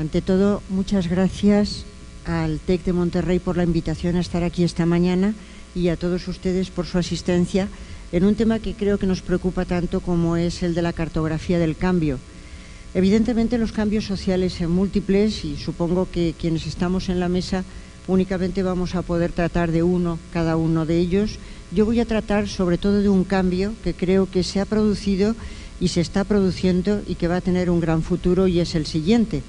ante todo, muchas gracias al TEC de Monterrey por la invitación a estar aquí esta mañana y a todos ustedes por su asistencia en un tema que creo que nos preocupa tanto como es el de la cartografía del cambio. Evidentemente los cambios sociales son múltiples y supongo que quienes estamos en la mesa únicamente vamos a poder tratar de uno, cada uno de ellos. Yo voy a tratar sobre todo de un cambio que creo que se ha producido y se está produciendo y que va a tener un gran futuro y es el siguiente.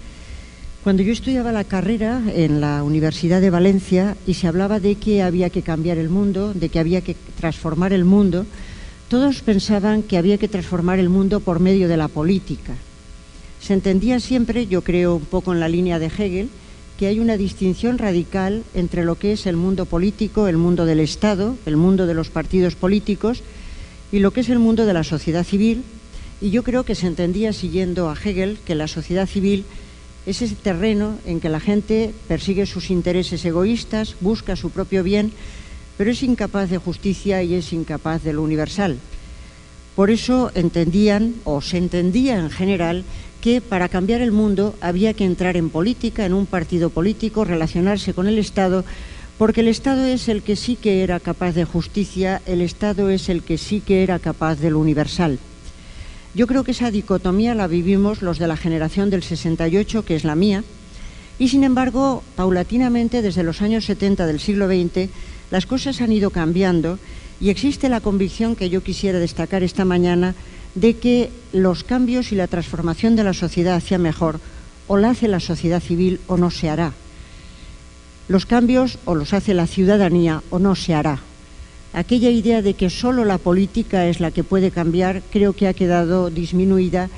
Cuando yo estudiaba la carrera en la Universidad de Valencia y se hablaba de que había que cambiar el mundo, de que había que transformar el mundo, todos pensaban que había que transformar el mundo por medio de la política. Se entendía siempre, yo creo un poco en la línea de Hegel, que hay una distinción radical entre lo que es el mundo político, el mundo del Estado, el mundo de los partidos políticos y lo que es el mundo de la sociedad civil. Y yo creo que se entendía, siguiendo a Hegel, que la sociedad civil es ese terreno en que la gente persigue sus intereses egoístas, busca su propio bien, pero es incapaz de justicia y es incapaz de lo universal. Por eso entendían, o se entendía en general, que para cambiar el mundo había que entrar en política, en un partido político, relacionarse con el Estado, porque el Estado es el que sí que era capaz de justicia, el Estado es el que sí que era capaz de lo universal. Yo creo que esa dicotomía la vivimos los de la generación del 68, que es la mía, y sin embargo, paulatinamente, desde los años 70 del siglo XX, las cosas han ido cambiando y existe la convicción que yo quisiera destacar esta mañana de que los cambios y la transformación de la sociedad hacia mejor o la hace la sociedad civil o no se hará. Los cambios o los hace la ciudadanía o no se hará. Aquella idea de que solo la política es la que puede cambiar creo que ha quedado disminuida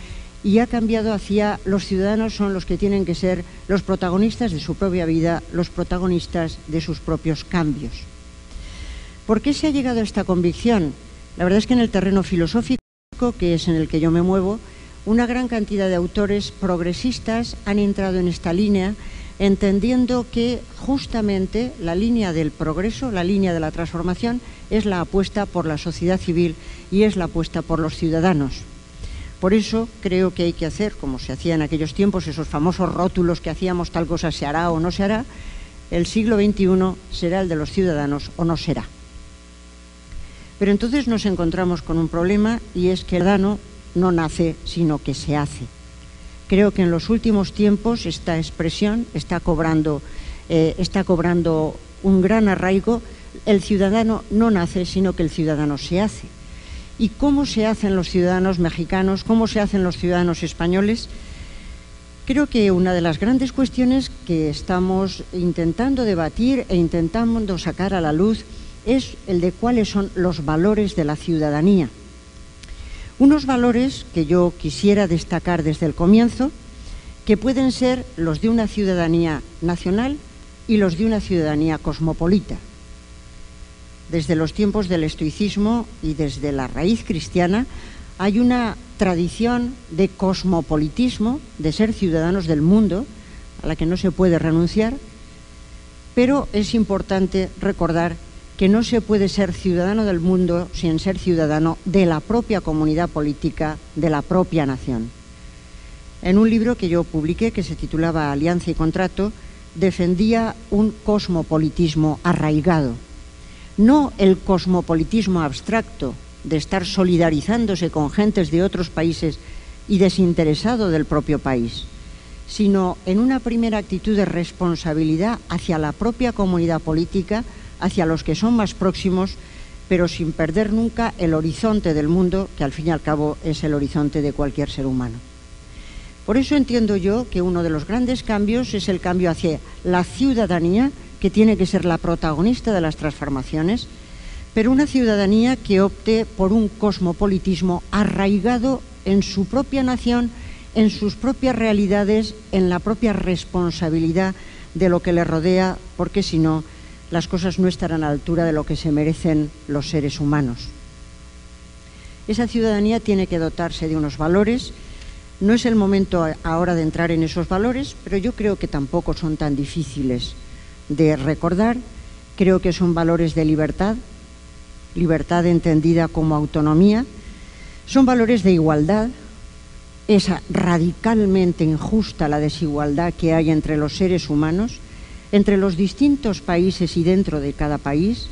y ha cambiado hacia los ciudadanos son los que tienen que ser los protagonistas de su propia vida, los protagonistas de sus propios cambios. ¿Por qué se ha llegado a esta convicción? La verdad es que en el terreno filosófico que es en el que yo me muevo, una gran cantidad de autores progresistas han entrado en esta línea, entendiendo que justamente la línea del progreso, la línea de la transformación, es la apuesta por la sociedad civil y es la apuesta por los ciudadanos. Por eso creo que hay que hacer, como se hacía en aquellos tiempos, esos famosos rótulos que hacíamos, tal cosa se hará o no se hará, el siglo XXI será el de los ciudadanos o no será. Pero entonces nos encontramos con un problema y es que el dano no nace, sino que se hace. Creo que en los últimos tiempos esta expresión está cobrando, eh, está cobrando un gran arraigo. El ciudadano no nace, sino que el ciudadano se hace. ¿Y cómo se hacen los ciudadanos mexicanos? ¿Cómo se hacen los ciudadanos españoles? Creo que una de las grandes cuestiones que estamos intentando debatir e intentando sacar a la luz es el de cuáles son los valores de la ciudadanía. Unos valores que yo quisiera destacar desde el comienzo, que pueden ser los de una ciudadanía nacional y los de una ciudadanía cosmopolita. Desde los tiempos del estoicismo y desde la raíz cristiana hay una tradición de cosmopolitismo, de ser ciudadanos del mundo, a la que no se puede renunciar, pero es importante recordar que no se puede ser ciudadano del mundo sin ser ciudadano de la propia comunidad política, de la propia nación. En un libro que yo publiqué, que se titulaba Alianza y Contrato, defendía un cosmopolitismo arraigado, no el cosmopolitismo abstracto de estar solidarizándose con gentes de otros países y desinteresado del propio país, sino en una primera actitud de responsabilidad hacia la propia comunidad política, hacia los que son más próximos, pero sin perder nunca el horizonte del mundo, que al fin y al cabo es el horizonte de cualquier ser humano. Por eso entiendo yo que uno de los grandes cambios es el cambio hacia la ciudadanía, que tiene que ser la protagonista de las transformaciones, pero una ciudadanía que opte por un cosmopolitismo arraigado en su propia nación, en sus propias realidades, en la propia responsabilidad de lo que le rodea, porque si no, las cosas no estarán a la altura de lo que se merecen los seres humanos. Esa ciudadanía tiene que dotarse de unos valores. No es el momento ahora de entrar en esos valores, pero yo creo que tampoco son tan difíciles de recordar. Creo que son valores de libertad, libertad entendida como autonomía. Son valores de igualdad, es radicalmente injusta la desigualdad que hay entre los seres humanos, entre los distintos países y dentro de cada país.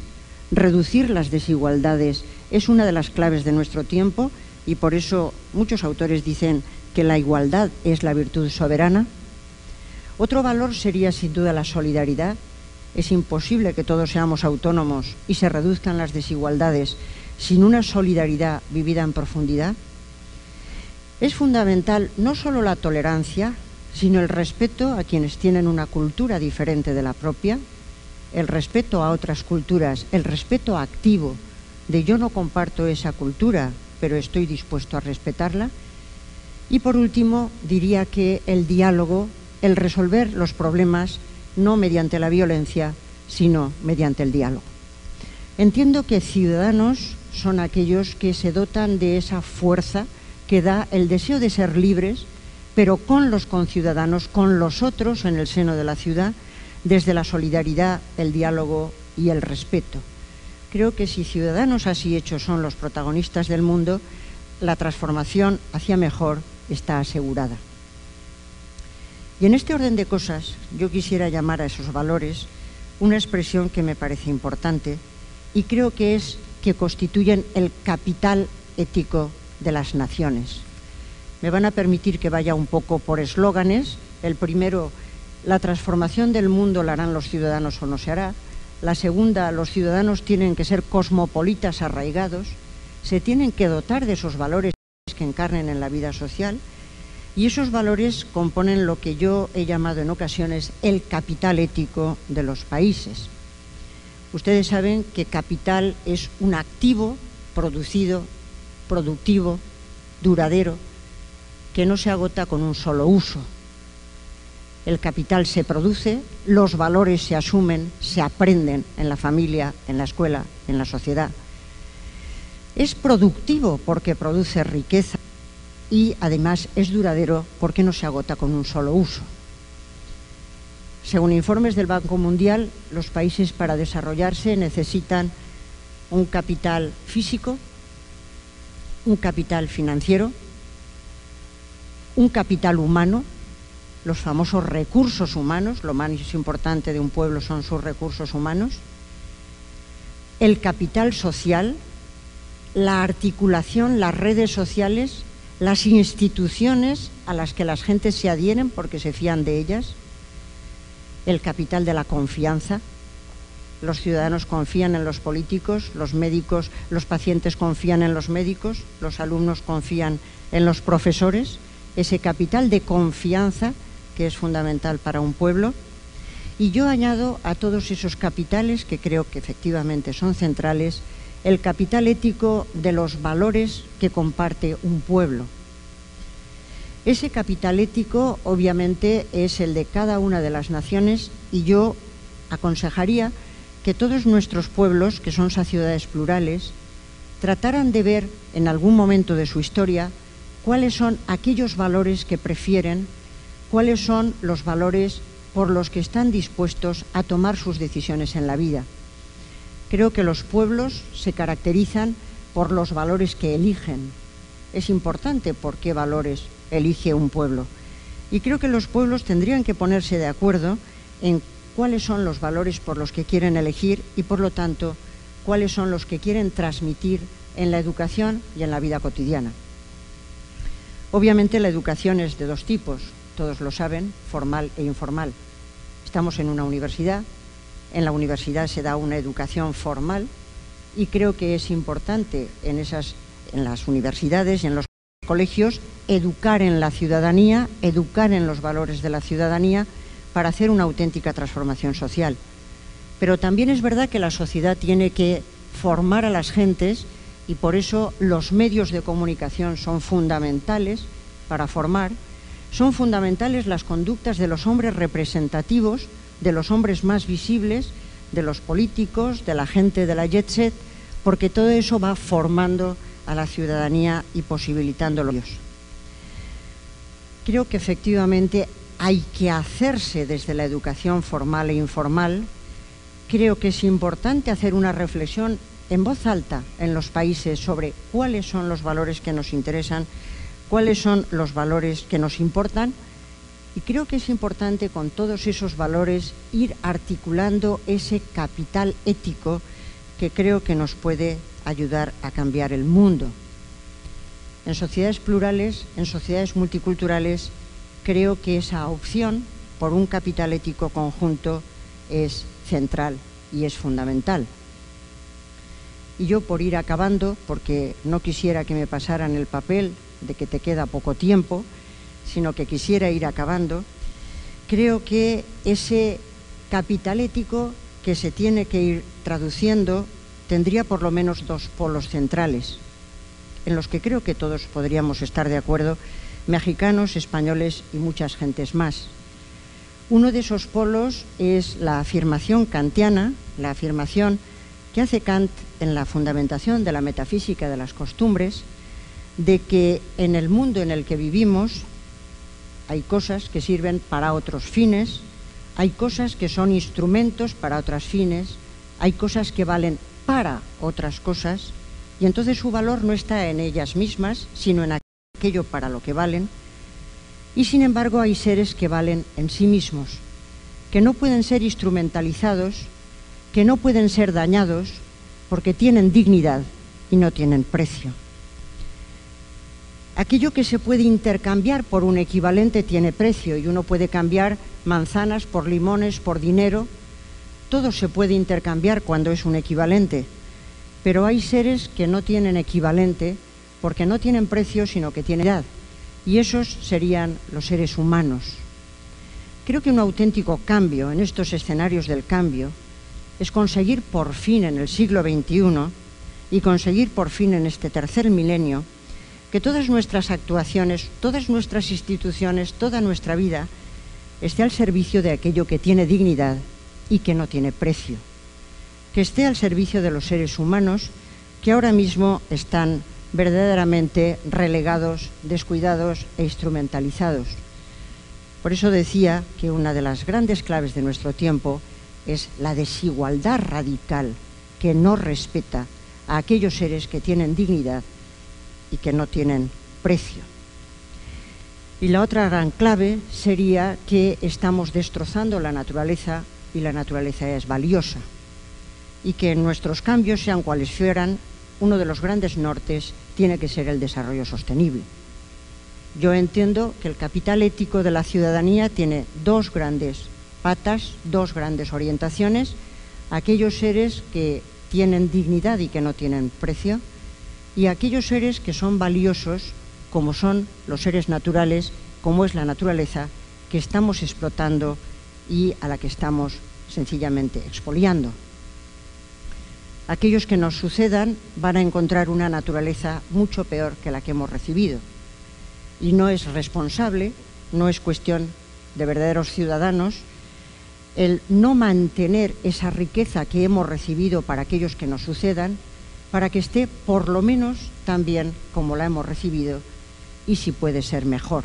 Reducir las desigualdades es una de las claves de nuestro tiempo y por eso muchos autores dicen que la igualdad es la virtud soberana. Otro valor sería sin duda la solidaridad. Es imposible que todos seamos autónomos y se reduzcan las desigualdades sin una solidaridad vivida en profundidad. Es fundamental no solo la tolerancia, sino el respeto a quienes tienen una cultura diferente de la propia, el respeto a otras culturas, el respeto activo de yo no comparto esa cultura, pero estoy dispuesto a respetarla. Y por último, diría que el diálogo, el resolver los problemas no mediante la violencia, sino mediante el diálogo. Entiendo que ciudadanos son aquellos que se dotan de esa fuerza que da el deseo de ser libres, pero con los conciudadanos, con los otros en el seno de la ciudad, desde la solidaridad, el diálogo y el respeto. Creo que si ciudadanos así hechos son los protagonistas del mundo, la transformación hacia mejor está asegurada. Y en este orden de cosas, yo quisiera llamar a esos valores una expresión que me parece importante y creo que es que constituyen el capital ético de las naciones. Me van a permitir que vaya un poco por eslóganes. El primero, la transformación del mundo la harán los ciudadanos o no se hará. La segunda, los ciudadanos tienen que ser cosmopolitas arraigados, se tienen que dotar de esos valores que encarnen en la vida social y esos valores componen lo que yo he llamado en ocasiones el capital ético de los países. Ustedes saben que capital es un activo producido productivo, duradero, que no se agota con un solo uso. El capital se produce, los valores se asumen, se aprenden en la familia, en la escuela, en la sociedad. Es productivo porque produce riqueza y además es duradero porque no se agota con un solo uso. Según informes del Banco Mundial, los países para desarrollarse necesitan un capital físico, un capital financiero, un capital humano, los famosos recursos humanos, lo más importante de un pueblo son sus recursos humanos, el capital social, la articulación, las redes sociales, las instituciones a las que las gentes se adhieren porque se fían de ellas, el capital de la confianza, los ciudadanos confían en los políticos, los médicos, los pacientes confían en los médicos, los alumnos confían en los profesores, ese capital de confianza que es fundamental para un pueblo. Y yo añado a todos esos capitales, que creo que efectivamente son centrales, el capital ético de los valores que comparte un pueblo. Ese capital ético obviamente es el de cada una de las naciones y yo aconsejaría que todos nuestros pueblos, que son sociedades plurales, trataran de ver en algún momento de su historia cuáles son aquellos valores que prefieren, cuáles son los valores por los que están dispuestos a tomar sus decisiones en la vida. Creo que los pueblos se caracterizan por los valores que eligen. Es importante por qué valores elige un pueblo. Y creo que los pueblos tendrían que ponerse de acuerdo en cuáles son los valores por los que quieren elegir y, por lo tanto, cuáles son los que quieren transmitir en la educación y en la vida cotidiana. Obviamente la educación es de dos tipos, todos lo saben, formal e informal. Estamos en una universidad, en la universidad se da una educación formal y creo que es importante en, esas, en las universidades y en los colegios educar en la ciudadanía, educar en los valores de la ciudadanía para hacer una auténtica transformación social. Pero también es verdad que la sociedad tiene que formar a las gentes y por eso los medios de comunicación son fundamentales para formar. Son fundamentales las conductas de los hombres representativos, de los hombres más visibles, de los políticos, de la gente de la jet set, porque todo eso va formando a la ciudadanía y posibilitándolo. Creo que efectivamente hay que hacerse desde la educación formal e informal, creo que es importante hacer una reflexión en voz alta en los países sobre cuáles son los valores que nos interesan, cuáles son los valores que nos importan y creo que es importante con todos esos valores ir articulando ese capital ético que creo que nos puede ayudar a cambiar el mundo. En sociedades plurales, en sociedades multiculturales, creo que esa opción por un capital ético conjunto es central y es fundamental. Y yo por ir acabando, porque no quisiera que me pasaran el papel de que te queda poco tiempo, sino que quisiera ir acabando, creo que ese capital ético que se tiene que ir traduciendo tendría por lo menos dos polos centrales, en los que creo que todos podríamos estar de acuerdo, mexicanos, españoles y muchas gentes más. Uno de esos polos es la afirmación kantiana, la afirmación que hace Kant en la fundamentación de la metafísica de las costumbres, de que en el mundo en el que vivimos hay cosas que sirven para otros fines, hay cosas que son instrumentos para otras fines, hay cosas que valen para otras cosas, y entonces su valor no está en ellas mismas, sino en aquello para lo que valen, y sin embargo hay seres que valen en sí mismos, que no pueden ser instrumentalizados, que no pueden ser dañados, porque tienen dignidad y no tienen precio. Aquello que se puede intercambiar por un equivalente tiene precio y uno puede cambiar manzanas por limones, por dinero. Todo se puede intercambiar cuando es un equivalente. Pero hay seres que no tienen equivalente porque no tienen precio, sino que tienen edad. Y esos serían los seres humanos. Creo que un auténtico cambio en estos escenarios del cambio es conseguir por fin en el siglo XXI y conseguir por fin en este tercer milenio que todas nuestras actuaciones, todas nuestras instituciones, toda nuestra vida esté al servicio de aquello que tiene dignidad y que no tiene precio, que esté al servicio de los seres humanos que ahora mismo están verdaderamente relegados, descuidados e instrumentalizados. Por eso decía que una de las grandes claves de nuestro tiempo es la desigualdad radical que no respeta a aquellos seres que tienen dignidad y que no tienen precio. Y la otra gran clave sería que estamos destrozando la naturaleza y la naturaleza es valiosa y que nuestros cambios, sean cuales fueran, uno de los grandes nortes tiene que ser el desarrollo sostenible. Yo entiendo que el capital ético de la ciudadanía tiene dos grandes patas, dos grandes orientaciones, aquellos seres que tienen dignidad y que no tienen precio, y aquellos seres que son valiosos, como son los seres naturales, como es la naturaleza, que estamos explotando y a la que estamos sencillamente expoliando. Aquellos que nos sucedan van a encontrar una naturaleza mucho peor que la que hemos recibido. Y no es responsable, no es cuestión de verdaderos ciudadanos, el no mantener esa riqueza que hemos recibido para aquellos que nos sucedan, para que esté por lo menos tan bien como la hemos recibido y si puede ser mejor.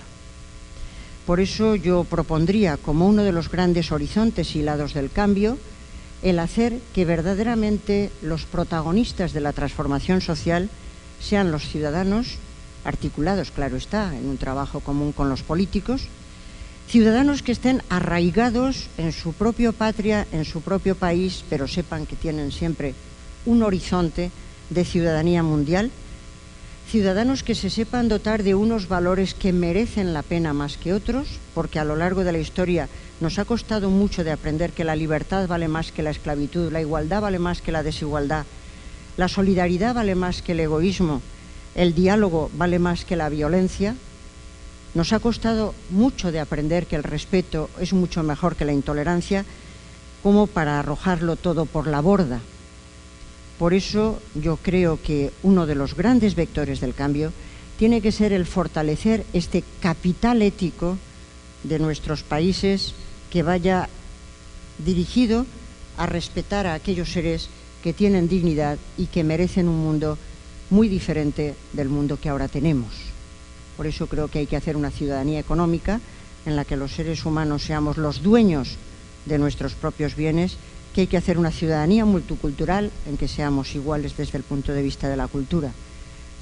Por eso yo propondría como uno de los grandes horizontes y lados del cambio el hacer que verdaderamente los protagonistas de la transformación social sean los ciudadanos, articulados, claro está, en un trabajo común con los políticos, ciudadanos que estén arraigados en su propia patria, en su propio país, pero sepan que tienen siempre un horizonte de ciudadanía mundial, ciudadanos que se sepan dotar de unos valores que merecen la pena más que otros, porque a lo largo de la historia nos ha costado mucho de aprender que la libertad vale más que la esclavitud, la igualdad vale más que la desigualdad, la solidaridad vale más que el egoísmo, el diálogo vale más que la violencia. Nos ha costado mucho de aprender que el respeto es mucho mejor que la intolerancia, como para arrojarlo todo por la borda. Por eso yo creo que uno de los grandes vectores del cambio tiene que ser el fortalecer este capital ético de nuestros países que vaya dirigido a respetar a aquellos seres que tienen dignidad y que merecen un mundo muy diferente del mundo que ahora tenemos. Por eso creo que hay que hacer una ciudadanía económica en la que los seres humanos seamos los dueños de nuestros propios bienes que hay que hacer una ciudadanía multicultural en que seamos iguales desde el punto de vista de la cultura.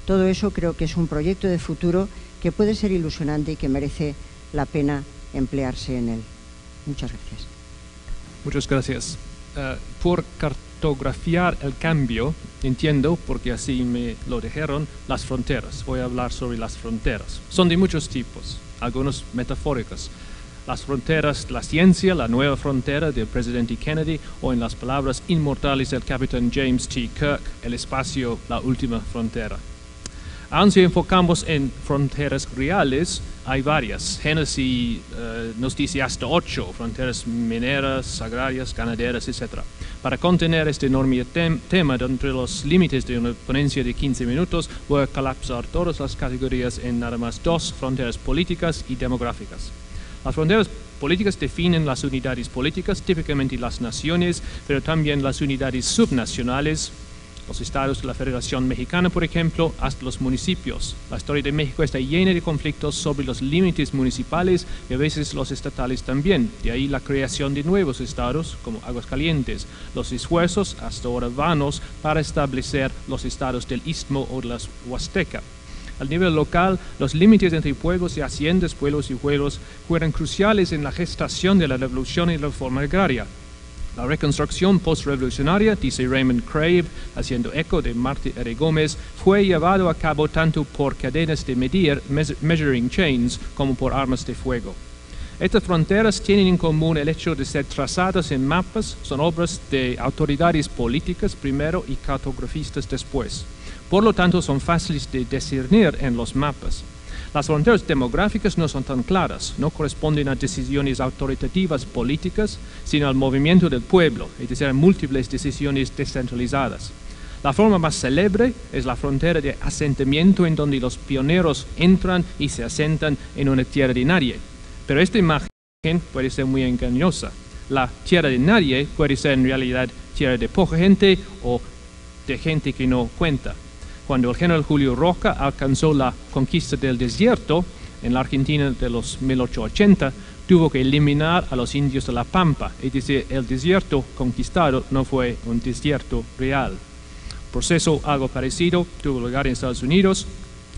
Todo eso creo que es un proyecto de futuro que puede ser ilusionante y que merece la pena emplearse en él. Muchas gracias. Muchas gracias. Eh, por cartografiar el cambio, entiendo, porque así me lo dijeron, las fronteras. Voy a hablar sobre las fronteras. Son de muchos tipos, algunos metafóricos. Las fronteras, la ciencia, la nueva frontera del presidente Kennedy, o en las palabras inmortales del capitán James T. Kirk, el espacio, la última frontera. Aun si enfocamos en fronteras reales, hay varias. Génesis eh, nos dice hasta ocho, fronteras mineras, agrarias, ganaderas, etc. Para contener este enorme tema entre los límites de una ponencia de 15 minutos, voy a colapsar todas las categorías en nada más dos, fronteras políticas y demográficas. Las fronteras políticas definen las unidades políticas, típicamente las naciones, pero también las unidades subnacionales, los estados de la Federación Mexicana, por ejemplo, hasta los municipios. La historia de México está llena de conflictos sobre los límites municipales y a veces los estatales también. De ahí la creación de nuevos estados, como Aguascalientes, los esfuerzos, hasta ahora vanos, para establecer los estados del Istmo o de la Huasteca. Al nivel local, los límites entre pueblos y haciendas, pueblos y pueblos, fueron cruciales en la gestación de la revolución y la reforma agraria. La reconstrucción postrevolucionaria, dice Raymond Crave, haciendo eco de Martí R. Gómez, fue llevado a cabo tanto por cadenas de medir, measuring chains, como por armas de fuego. Estas fronteras tienen en común el hecho de ser trazadas en mapas, son obras de autoridades políticas primero y cartografistas después. Por lo tanto, son fáciles de discernir en los mapas. Las fronteras demográficas no son tan claras, no corresponden a decisiones autoritativas políticas, sino al movimiento del pueblo, es decir, a múltiples decisiones descentralizadas. La forma más célebre es la frontera de asentamiento en donde los pioneros entran y se asentan en una tierra de nadie. Pero esta imagen puede ser muy engañosa. La tierra de nadie puede ser en realidad tierra de poca gente o de gente que no cuenta cuando el general Julio Roca alcanzó la conquista del desierto en la Argentina de los 1880, tuvo que eliminar a los indios de la Pampa, es decir, el desierto conquistado no fue un desierto real. Proceso algo parecido tuvo lugar en Estados Unidos,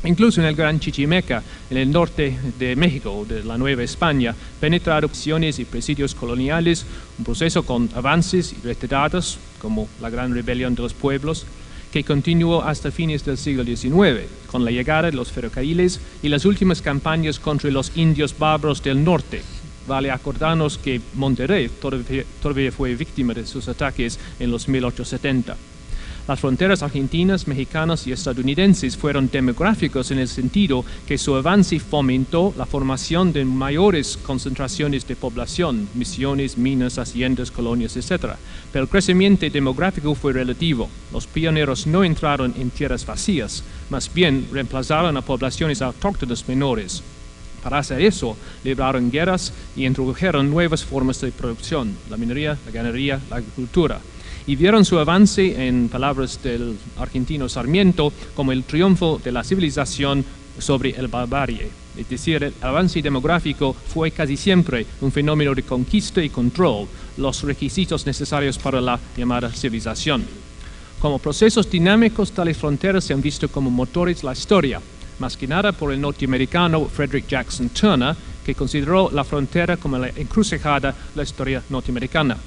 incluso en el Gran Chichimeca, en el norte de México, de la Nueva España, penetraron opciones y presidios coloniales, un proceso con avances y retiradas, como la Gran Rebelión de los Pueblos, que continuó hasta fines del siglo XIX, con la llegada de los ferrocarriles y las últimas campañas contra los indios bárbaros del norte. Vale acordarnos que Monterrey todavía, fue víctima de sus ataques en los 1870. Las fronteras argentinas, mexicanas y estadounidenses fueron demográficos en el sentido que su avance fomentó la formación de mayores concentraciones de población, misiones, minas, haciendas, colonias, etc. Pero el crecimiento demográfico fue relativo. Los pioneros no entraron en tierras vacías, más bien reemplazaron a poblaciones autóctonas menores. Para hacer eso, libraron guerras y introdujeron nuevas formas de producción, la minería, la ganadería, la agricultura y vieron su avance, en palabras del argentino Sarmiento, como el triunfo de la civilización sobre el barbarie. Es decir, el avance demográfico fue casi siempre un fenómeno de conquista y control, los requisitos necesarios para la llamada civilización. Como procesos dinámicos, tales fronteras se han visto como motores de la historia, más que nada por el norteamericano Frederick Jackson Turner, que consideró la frontera como la encrucijada de la historia norteamericana.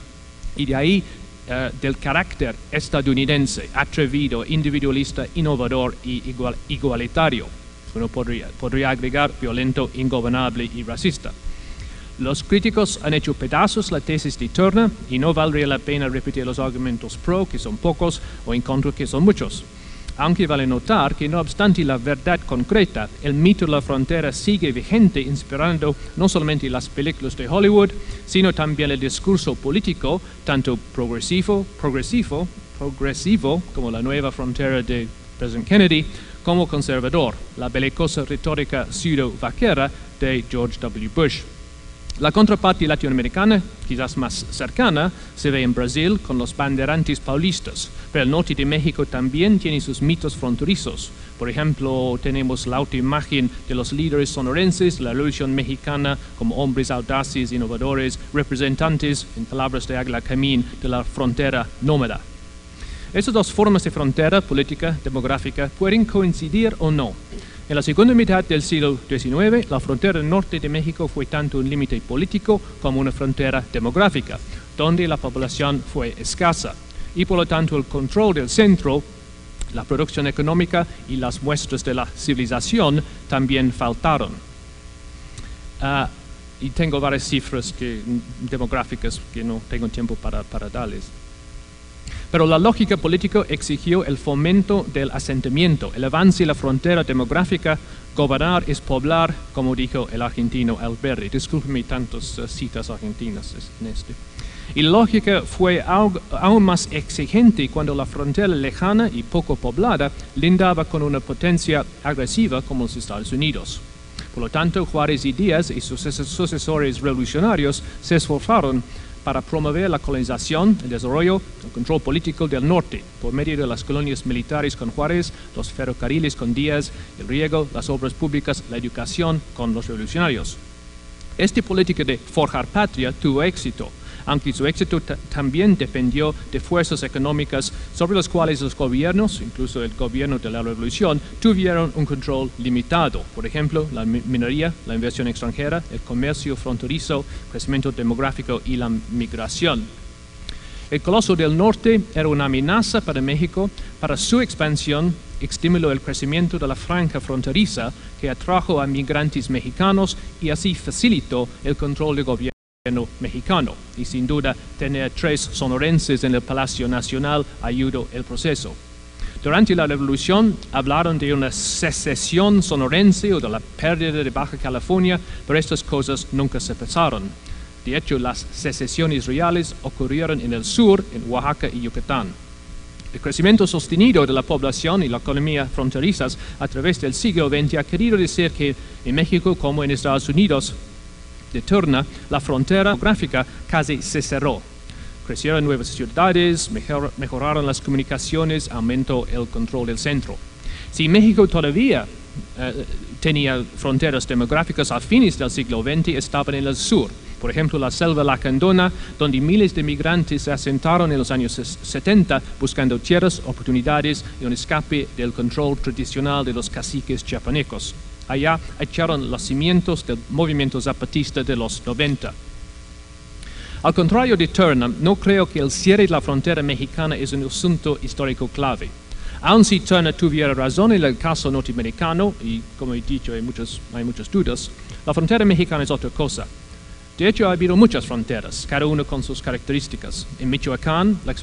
Y de ahí eh, del carácter estadounidense, atrevido, individualista, innovador y igualitario. Uno podría, podría agregar violento, ingobernable y racista. Los críticos han hecho pedazos la tesis de Turner y no valdría la pena repetir los argumentos pro, que son pocos, o en contra, que son muchos aunque vale notar que no obstante la verdad concreta, el mito de la frontera sigue vigente inspirando no solamente las películas de Hollywood, sino también el discurso político, tanto progresivo, progresivo, progresivo como la nueva frontera de President Kennedy, como conservador, la belicosa retórica pseudo-vaquera de George W. Bush. La contraparte latinoamericana, quizás más cercana, se ve en Brasil con los banderantes paulistas, pero el norte de México también tiene sus mitos fronterizos. Por ejemplo, tenemos la autoimagen de los líderes sonorenses, la revolución mexicana como hombres audaces, innovadores, representantes, en palabras de Agla Camín, de la frontera nómada. Estas dos formas de frontera política demográfica pueden coincidir o no. En la segunda mitad del siglo XIX, la frontera norte de México fue tanto un límite político como una frontera demográfica, donde la población fue escasa, y por lo tanto el control del centro, la producción económica y las muestras de la civilización también faltaron. Ah, y tengo varias cifras demográficas que no tengo tiempo para darles. Pero la lógica política exigió el fomento del asentamiento, el avance de la frontera demográfica. Gobernar es poblar, como dijo el argentino Alberti. Discúlpeme tantas uh, citas argentinas en este. Y la lógica fue aún más exigente cuando la frontera lejana y poco poblada lindaba con una potencia agresiva como los Estados Unidos. Por lo tanto, Juárez y Díaz y sus sucesores revolucionarios se esforzaron para promover la colonización, el desarrollo, el control político del norte por medio de las colonias militares con Juárez, los ferrocarriles con Díaz, el riego, las obras públicas, la educación con los revolucionarios. Esta política de forjar patria tuvo éxito aunque su éxito también dependió de fuerzas económicas sobre las cuales los gobiernos, incluso el gobierno de la revolución, tuvieron un control limitado. Por ejemplo, la minería, la inversión extranjera, el comercio fronterizo, crecimiento demográfico y la migración. El Coloso del Norte era una amenaza para México. Para su expansión, estimuló el crecimiento de la franja fronteriza que atrajo a migrantes mexicanos y así facilitó el control del gobierno mexicano y sin duda tener tres sonorenses en el Palacio Nacional ayudó el proceso. Durante la revolución hablaron de una secesión sonorense o de la pérdida de Baja California, pero estas cosas nunca se pasaron. De hecho, las secesiones reales ocurrieron en el sur, en Oaxaca y Yucatán. El crecimiento sostenido de la población y la economía fronterizas a través del siglo XX ha querido decir que en México como en Estados Unidos de Turna, la frontera geográfica casi se cerró. Crecieron nuevas ciudades, mejoraron las comunicaciones, aumentó el control del centro. Si México todavía eh, tenía fronteras demográficas a fines del siglo XX, estaban en el sur. Por ejemplo, la selva lacandona, donde miles de migrantes se asentaron en los años 70 buscando tierras, oportunidades y un escape del control tradicional de los caciques chiapanecos allá echaron los cimientos del movimiento zapatista de los 90. Al contrario de Turner, no creo que el cierre de la frontera mexicana es un asunto histórico clave. Aun si Turner tuviera razón en el caso norteamericano, y como he dicho hay muchas, hay muchas dudas, la frontera mexicana es otra cosa. De hecho, ha habido muchas fronteras, cada una con sus características. En Michoacán, la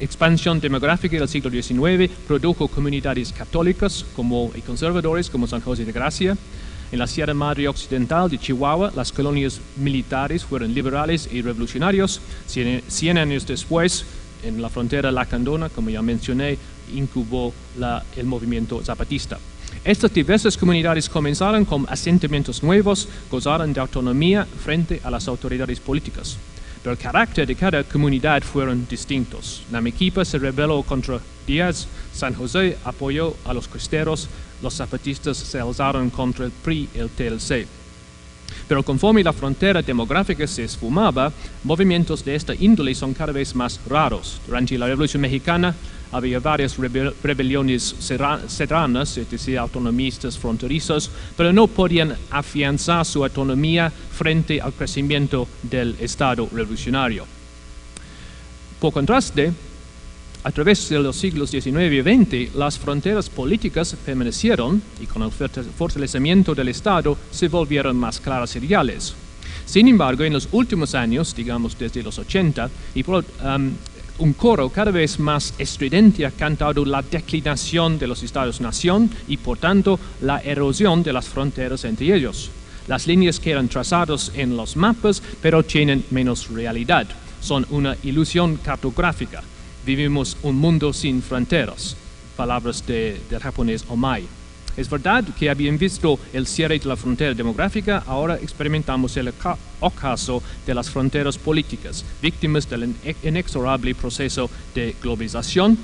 expansión demográfica del siglo XIX produjo comunidades católicas como, y conservadores como San José de Gracia. En la Sierra Madre Occidental de Chihuahua, las colonias militares fueron liberales y revolucionarios. Cien, años después, en la frontera lacandona, como ya mencioné, incubó el movimiento zapatista. Estas diversas comunidades comenzaron con asentamientos nuevos, gozaron de autonomía frente a las autoridades políticas. Pero el carácter de cada comunidad fueron distintos. Namequipa se rebeló contra Díaz, San José apoyó a los cristeros, los zapatistas se alzaron contra el PRI y el TLC. Pero conforme la frontera demográfica se esfumaba, movimientos de esta índole son cada vez más raros. Durante la Revolución Mexicana, había varias rebeliones serranas, es decir, autonomistas fronterizos, pero no podían afianzar su autonomía frente al crecimiento del Estado revolucionario. Por contraste, a través de los siglos XIX y XX, las fronteras políticas permanecieron y con el fortalecimiento del Estado se volvieron más claras y reales. Sin embargo, en los últimos años, digamos desde los 80, y por, um, un coro cada vez más estridente ha cantado la declinación de los estados-nación y por tanto la erosión de las fronteras entre ellos. Las líneas quedan trazadas en los mapas, pero tienen menos realidad. Son una ilusión cartográfica. Vivimos un mundo sin fronteras. Palabras del japonés Omai. Es verdad que habían visto el cierre de la frontera demográfica, ahora experimentamos el ocaso de las fronteras políticas, víctimas del inexorable proceso de globalización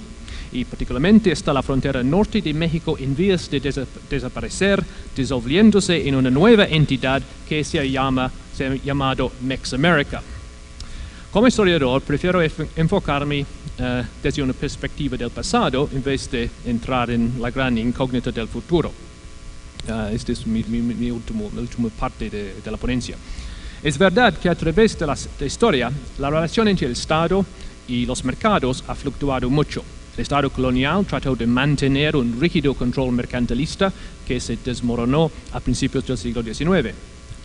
y particularmente está la frontera norte de México en vías de desaparecer, disolviéndose en una nueva entidad que se llama se llamado Mex America. Como historiador prefiero enfocarme eh, desde una perspectiva del pasado en vez de entrar en la gran incógnita del futuro. Uh, esta es mi, mi, mi último, la última parte de, de, la ponencia. Es verdad que a través de la de historia la relación entre el Estado y los mercados ha fluctuado mucho. El Estado colonial trató de mantener un rígido control mercantilista que se desmoronó a principios del siglo XIX.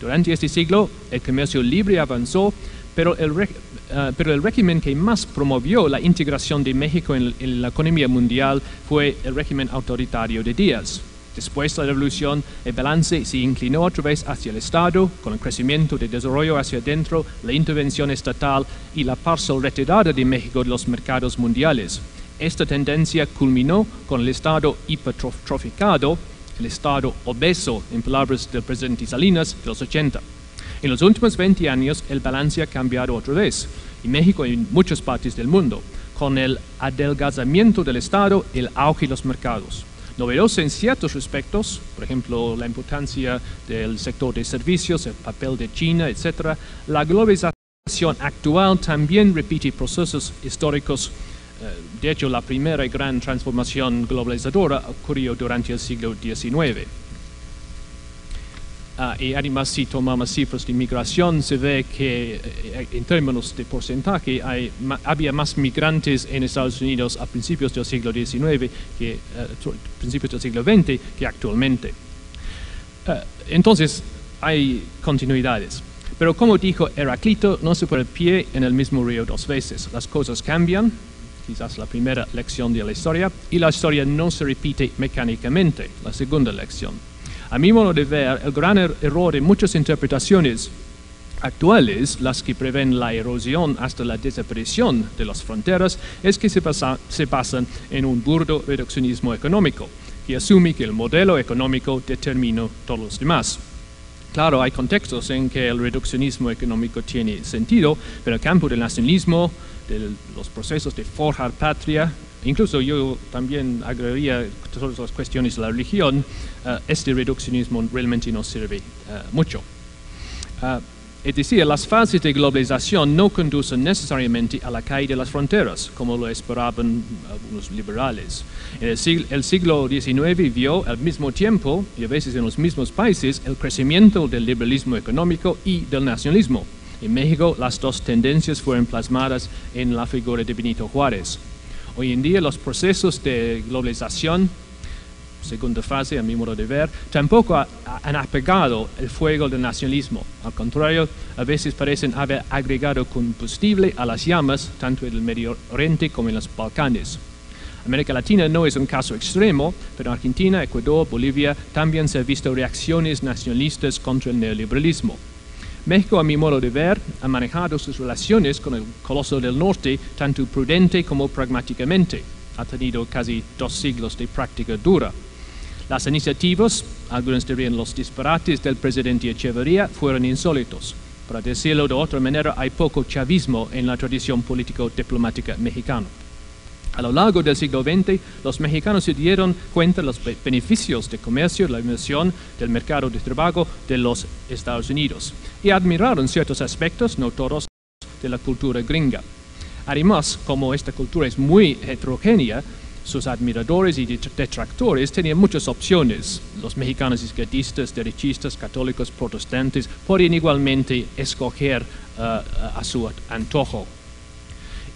Durante este siglo el comercio libre avanzó, pero el, uh, pero el régimen que más promovió la integración de México en, en la economía mundial fue el régimen autoritario de Díaz. Después de la revolución, el balance se inclinó otra vez hacia el Estado, con el crecimiento de desarrollo hacia adentro, la intervención estatal y la parcial retirada de México de los mercados mundiales. Esta tendencia culminó con el Estado hipertroficado, el Estado obeso, en palabras del presidente Salinas, de los 80. En los últimos 20 años, el balance ha cambiado otra vez, en México y en muchas partes del mundo, con el adelgazamiento del Estado el auge de los mercados novedoso en ciertos aspectos, por ejemplo, la importancia del sector de servicios, el papel de China, etc., la globalización actual también repite procesos históricos. De hecho, la primera gran transformación globalizadora ocurrió durante el siglo XIX. Uh, y además, si tomamos cifras de migración, se ve que eh, en términos de porcentaje hay, ma, había más migrantes en Estados Unidos a principios del siglo XIX que uh, principios del siglo XX que actualmente. Uh, entonces, hay continuidades. Pero como dijo Heraclito, no se pone el pie en el mismo río dos veces. Las cosas cambian, quizás la primera lección de la historia, y la historia no se repite mecánicamente, la segunda lección. A mi modo de ver, el gran er error de muchas interpretaciones actuales, las que prevén la erosión hasta la desaparición de las fronteras, es que se, basa, se basan en un burdo reduccionismo económico, que asume que el modelo económico determina todos los demás. Claro, hay contextos en que el reduccionismo económico tiene sentido, pero el campo del nacionalismo, de los procesos de forjar patria, incluso yo también agregaría todas las cuestiones de la religión, uh, este reduccionismo realmente no sirve uh, mucho. Uh, es decir, las fases de globalización no conducen necesariamente a la caída de las fronteras, como lo esperaban algunos liberales. En el siglo, el siglo XIX vio al mismo tiempo, y a veces en los mismos países, el crecimiento del liberalismo económico y del nacionalismo. En México, las dos tendencias fueron plasmadas en la figura de Benito Juárez. Hoy en día los procesos de globalización, segunda fase a mi modo de ver, tampoco ha, han apagado el fuego del nacionalismo. Al contrario, a veces parecen haber agregado combustible a las llamas, tanto en el Medio Oriente como en los Balcanes. América Latina no es un caso extremo, pero en Argentina, Ecuador, Bolivia también se han visto reacciones nacionalistas contra el neoliberalismo. México, a mi modo de ver, ha manejado sus relaciones con el coloso del norte tanto prudente como pragmáticamente. Ha tenido casi dos siglos de práctica dura. Las iniciativas, algunos dirían los disparates del presidente Echeverría, fueron insólitos. Para decirlo de otra manera, hay poco chavismo en la tradición político-diplomática mexicana. A lo largo del siglo XX, los mexicanos se dieron cuenta de los beneficios de comercio, la inversión, del mercado de trabajo de los Estados Unidos y admiraron ciertos aspectos, no todos, de la cultura gringa. Además, como esta cultura es muy heterogénea, sus admiradores y detractores tenían muchas opciones. Los mexicanos izquierdistas, derechistas, católicos, protestantes podían igualmente escoger uh, a su antojo.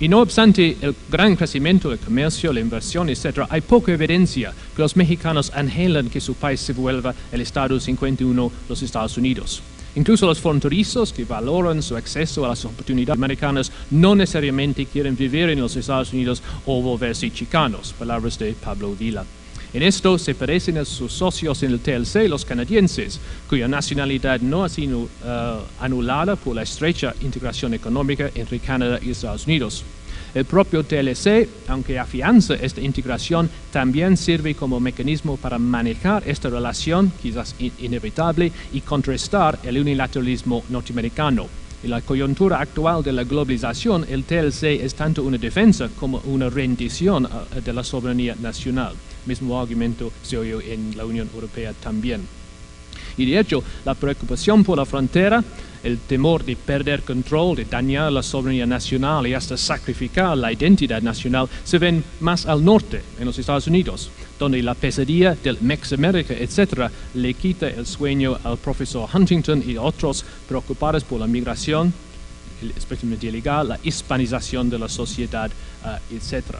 Y no obstante el gran crecimiento del comercio, la inversión, etc., hay poca evidencia que los mexicanos anhelan que su país se vuelva el Estado 51 los Estados Unidos. Incluso los fronterizos que valoran su acceso a las oportunidades americanas no necesariamente quieren vivir en los Estados Unidos o volverse chicanos, palabras de Pablo Vila. En esto se parecen a sus socios en el TLC, los canadienses, cuya nacionalidad no ha sido uh, anulada por la estrecha integración económica entre Canadá y Estados Unidos. El propio TLC, aunque afianza esta integración, también sirve como mecanismo para manejar esta relación, quizás in inevitable, y contrastar el unilateralismo norteamericano. En la coyuntura actual de la globalización, el TLC es tanto una defensa como una rendición uh, de la soberanía nacional mismo argumento se oyó en la Unión Europea también. Y de hecho, la preocupación por la frontera el temor de perder control, de dañar la soberanía nacional y hasta sacrificar la identidad nacional se ven más al norte, en los Estados Unidos, donde la pesadilla del Mex America, etc., le quita el sueño al profesor Huntington y otros preocupados por la migración, especialmente ilegal, la hispanización de la sociedad, uh, etc.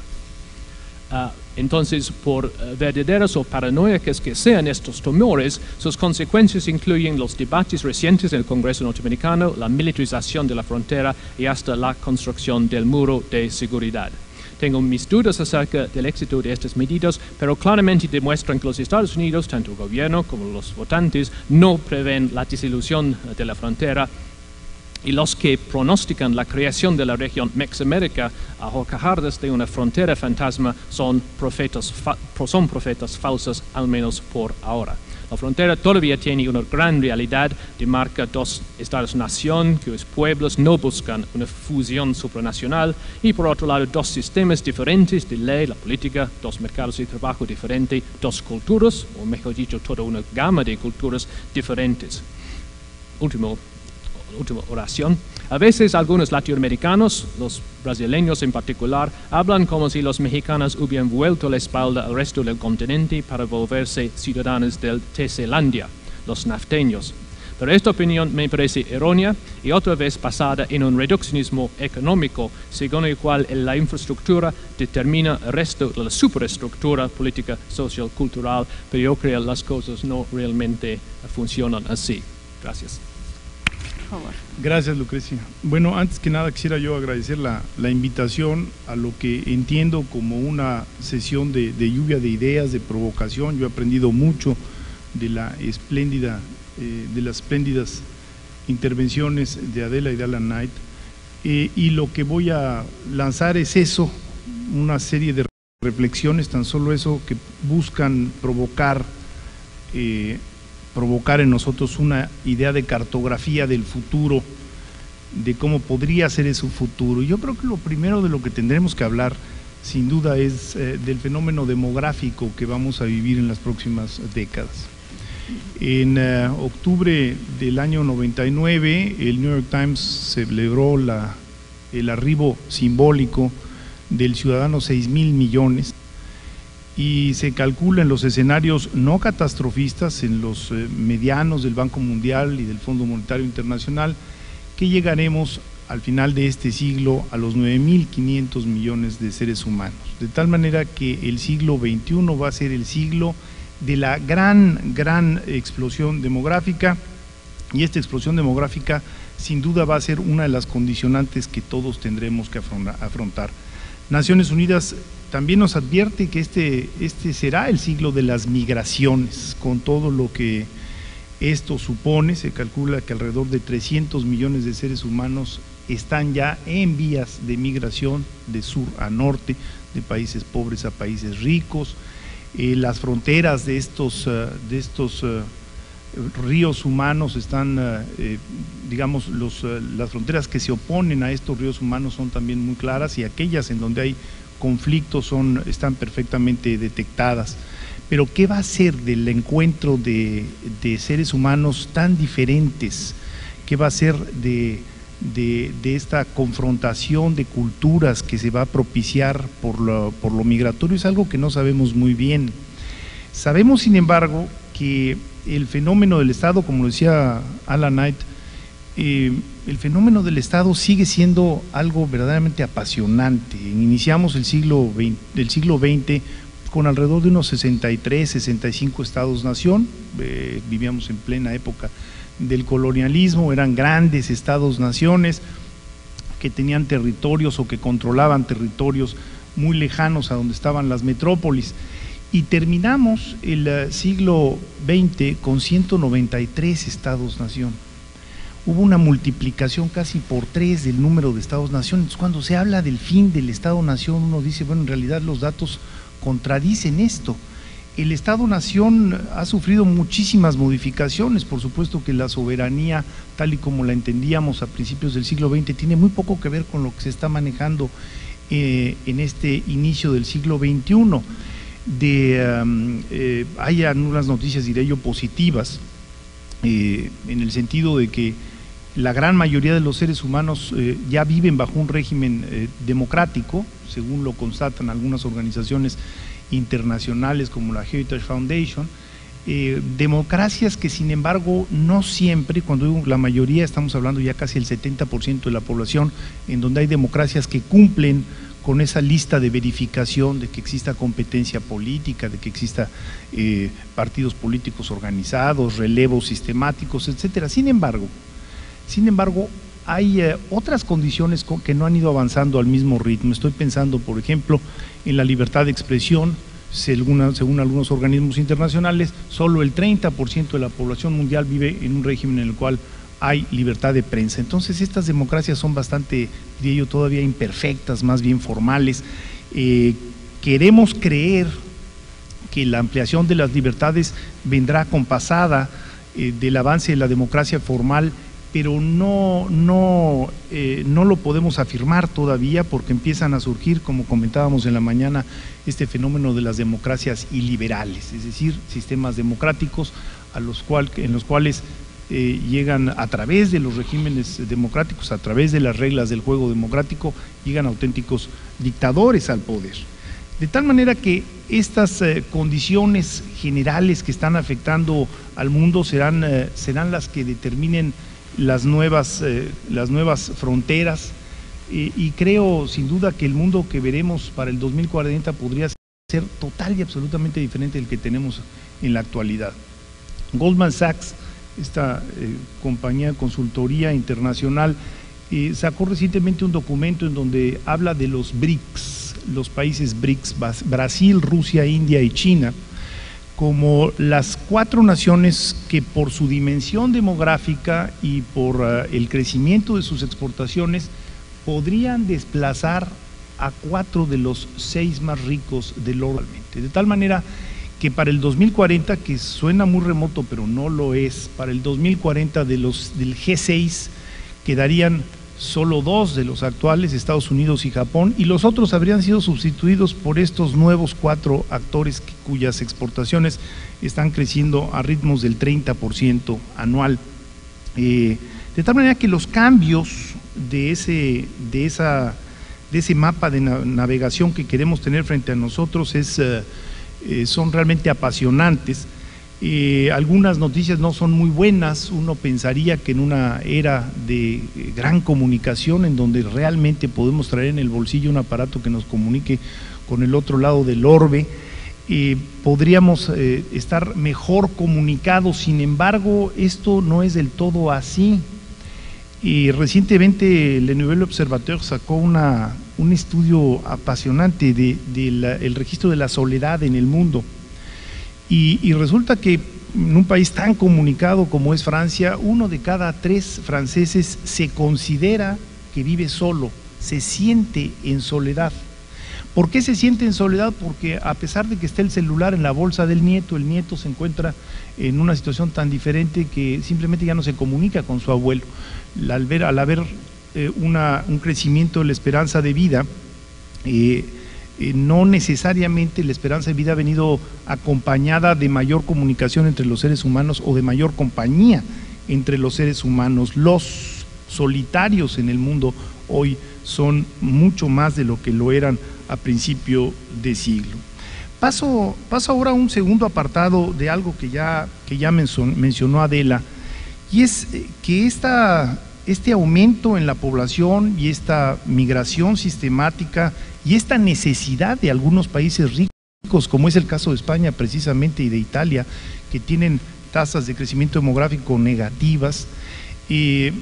Uh, entonces, por uh, verdaderos o paranoicos que sean estos tumores, sus consecuencias incluyen los debates recientes en el Congreso norteamericano, la militarización de la frontera y hasta la construcción del muro de seguridad. Tengo mis dudas acerca del éxito de estas medidas, pero claramente demuestran que los Estados Unidos, tanto el gobierno como los votantes, no prevén la disolución de la frontera y los que pronostican la creación de la región Mexamérica a horcajardas de una frontera fantasma son profetas, son profetas falsos, al menos por ahora. La frontera todavía tiene una gran realidad, demarca dos estados-nación cuyos pueblos no buscan una fusión supranacional y por otro lado dos sistemas diferentes de ley, la política, dos mercados de trabajo diferentes, dos culturas, o mejor dicho, toda una gama de culturas diferentes. Último última oración. A veces algunos latinoamericanos, los brasileños en particular, hablan como si los mexicanos hubieran vuelto la espalda al resto del continente para volverse ciudadanos del Teselandia, los nafteños. Pero esta opinión me parece errónea y otra vez basada en un reduccionismo económico, según el cual la infraestructura determina el resto de la superestructura política, social, cultural, pero yo creo que las cosas no realmente funcionan así. Gracias. Gracias, Lucrecia. Bueno, antes que nada quisiera yo agradecer la, invitación a lo que entiendo como una sesión de, lluvia de ideas, de provocación. Yo he aprendido mucho de la espléndida, eh, de las espléndidas intervenciones de Adela y de Alan Knight. Eh, y lo que voy a lanzar es eso, una serie de reflexiones, tan solo eso, que buscan provocar eh, provocar en nosotros una idea de cartografía del futuro, de cómo podría ser ese futuro. Yo creo que lo primero de lo que tendremos que hablar, sin duda, es eh, del fenómeno demográfico que vamos a vivir en las próximas décadas. En eh, octubre del año 99, el New York Times celebró la, el arribo simbólico del ciudadano 6 mil millones y se calcula en los escenarios no catastrofistas, en los eh, medianos del Banco Mundial y del Fondo Monetario Internacional, que llegaremos al final de este siglo a los 9.500 millones de seres humanos. De tal manera que el siglo XXI va a ser el siglo de la gran, gran explosión demográfica y esta explosión demográfica sin duda va a ser una de las condicionantes que todos tendremos que afrontar. Naciones Unidas también nos advierte que este, este será el siglo de las migraciones, con todo lo que esto supone. Se calcula que alrededor de 300 millones de seres humanos están ya en vías de migración de sur a norte, de países pobres a países ricos. Eh, las fronteras de estos, eh, de estos eh, ríos humanos están, digamos, los, las fronteras que se oponen a estos ríos humanos son también muy claras y aquellas en donde hay conflictos son, están perfectamente detectadas. Pero ¿qué va a ser del encuentro de, seres humanos tan diferentes? ¿Qué va a ser de, esta confrontación de culturas que se va a propiciar por lo, por lo migratorio? Es algo que no sabemos muy bien. Sabemos, sin embargo, que el fenómeno del Estado, como decía Alan Knight, eh, el fenómeno del Estado sigue siendo algo verdaderamente apasionante. Iniciamos el siglo XX, con alrededor de unos 63, 65 estados-nación, eh, vivíamos en plena época del colonialismo, eran grandes estados-naciones que tenían territorios o que controlaban territorios muy lejanos a donde estaban las metrópolis. Y terminamos el eh, siglo XX con 193 estados-nación hubo una multiplicación casi por tres del número de Estados-Nación. Cuando se habla del fin del Estado-Nación, uno dice, bueno, en realidad los datos contradicen esto. El Estado-Nación ha sufrido muchísimas modificaciones, por supuesto que la soberanía, tal y como la entendíamos a principios del siglo XX, tiene muy poco que ver con lo que se está manejando eh, en este inicio del siglo XXI. De, eh, hay algunas noticias, diré yo, positivas en el sentido de que la gran mayoría de los seres humanos ya viven bajo un régimen democrático, según lo constatan algunas organizaciones internacionales como la Heritage Foundation, eh, democracias que sin embargo no siempre, cuando digo la mayoría estamos hablando ya casi el 70% de la población, en donde hay democracias que cumplen con esa lista de verificación de que exista competencia política, de que exista eh, partidos políticos organizados, relevos sistemáticos, etcétera. Sin embargo, sin embargo, hay eh, otras condiciones que no han ido avanzando al mismo ritmo. Estoy pensando, por ejemplo, en la libertad de expresión, según, algunos organismos internacionales, solo el 30% de la población mundial vive en un régimen en el cual hay libertad de prensa. Entonces estas democracias son bastante, diría yo, todavía imperfectas, más bien formales. Eh, queremos creer que la ampliación de las libertades vendrá compasada eh, del avance de la democracia formal pero no, no, eh, no lo podemos afirmar todavía porque empiezan a surgir, como comentábamos en la mañana, este fenómeno de las democracias iliberales, es decir, sistemas democráticos a los cual, en los cuales eh, llegan a través de los regímenes democráticos, a través de las reglas del juego democrático, llegan auténticos dictadores al poder. De tal manera que estas eh, condiciones generales que están afectando al mundo serán, serán las que determinen las nuevas, eh, las nuevas fronteras y, creo sin duda que el mundo que veremos para el 2040 podría ser total y absolutamente diferente del que tenemos en la actualidad. Goldman Sachs, esta eh, compañía consultoría internacional, eh, sacó recientemente un documento en donde habla de los BRICS, los países BRICS, Brasil, Rusia, India y China, como las cuatro naciones que por su dimensión demográfica y por eh, el crecimiento de sus exportaciones podrían desplazar a cuatro de los seis más ricos del. De tal manera que para el 2040, que suena muy remoto pero no lo es, para el 2040 de los, del G6 quedarían solo dos de los actuales, Estados Unidos y Japón, y los otros habrían sido sustituidos por estos nuevos cuatro actores cuyas exportaciones están creciendo a ritmos del 30% anual. Eh, de tal manera que los cambios de ese, de esa, de ese mapa de navegación que queremos tener frente a nosotros es, eh, eh, son realmente apasionantes eh, algunas noticias no son muy buenas, uno pensaría que en una era de eh, gran comunicación, en donde realmente podemos traer en el bolsillo un aparato que nos comunique con el otro lado del orbe, eh, podríamos estar mejor comunicados, sin embargo, esto no es del todo así. Y recientemente el Nouvel Observateur sacó una, un estudio apasionante del de, registro de la soledad en el mundo y, resulta que en un país tan comunicado como es Francia, uno de cada tres franceses se considera que vive solo, se siente en soledad. ¿Por qué se siente en soledad? Porque a pesar de que esté el celular en la bolsa del nieto, el nieto se encuentra en una situación tan diferente que simplemente ya no se comunica con su abuelo. Al ver, al haber eh, un crecimiento de la esperanza de vida, eh, eh, no necesariamente la esperanza de vida ha venido acompañada de mayor comunicación entre los seres humanos o de mayor compañía entre los seres humanos. Los solitarios en el mundo hoy son mucho más de lo que lo eran a principio de siglo. Paso, paso ahora a un segundo apartado de algo que ya, que ya mencionó Adela, y es eh, que esta, este aumento en la población y esta migración sistemática y esta necesidad de algunos países ricos, como es el caso de España precisamente y de Italia, que tienen tasas de crecimiento demográfico negativas, eh,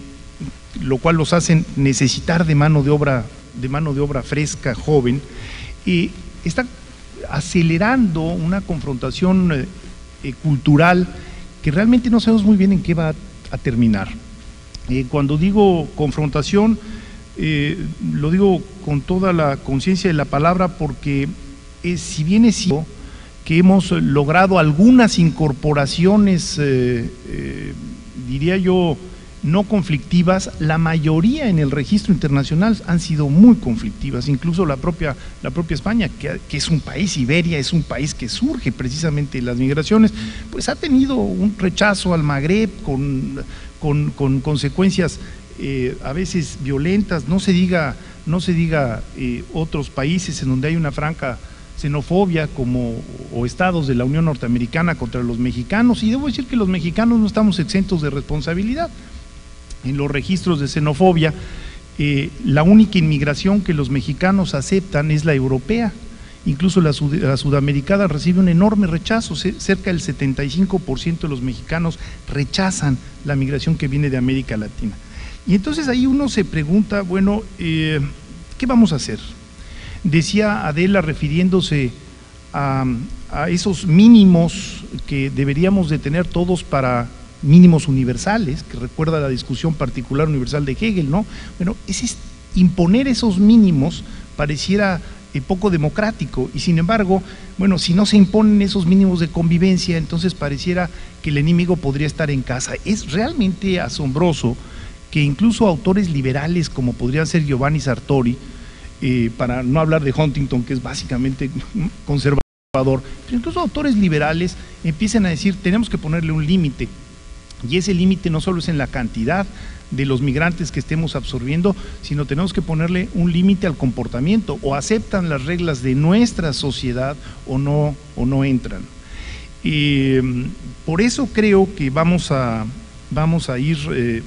lo cual los hacen necesitar de mano de obra, de mano de obra fresca, joven, y está acelerando una confrontación eh, eh, cultural que realmente no sabemos muy bien en qué va a, terminar. cuando digo confrontación, eh, lo digo con toda la conciencia de la palabra porque si bien es cierto que hemos logrado algunas incorporaciones, eh, eh, diría yo, no conflictivas, la mayoría en el registro internacional han sido muy conflictivas, incluso la propia, la propia España, que, es un país, Iberia es un país que surge precisamente de las migraciones, pues ha tenido un rechazo al Magreb con, con, consecuencias eh, a veces violentas, no se diga, no se diga eh, otros países en donde hay una franca xenofobia como o estados de la Unión Norteamericana contra los mexicanos y debo decir que los mexicanos no estamos exentos de responsabilidad. En los registros de xenofobia, eh, la única inmigración que los mexicanos aceptan es la europea. Incluso la, sudamericana recibe un enorme rechazo. Cerca del 75% de los mexicanos rechazan la migración que viene de América Latina. Y entonces ahí uno se pregunta, bueno, eh, ¿qué vamos a hacer? Decía Adela refiriéndose a, esos mínimos que deberíamos de tener todos para mínimos universales, que recuerda la discusión particular universal de Hegel, ¿no? Bueno, es, imponer esos mínimos pareciera eh, poco democrático y sin embargo, bueno, si no se imponen esos mínimos de convivencia, entonces pareciera que el enemigo podría estar en casa. Es realmente asombroso que incluso autores liberales como podrían ser Giovanni Sartori, eh, para no hablar de Huntington, que es básicamente conservador, pero incluso autores liberales empiezan a decir, tenemos que ponerle un límite. Y ese límite no solo es en la cantidad de los migrantes que estemos absorbiendo, sino tenemos que ponerle un límite al comportamiento, o aceptan las reglas de nuestra sociedad o no, o no entran. por eso creo que vamos a, vamos a ir eh,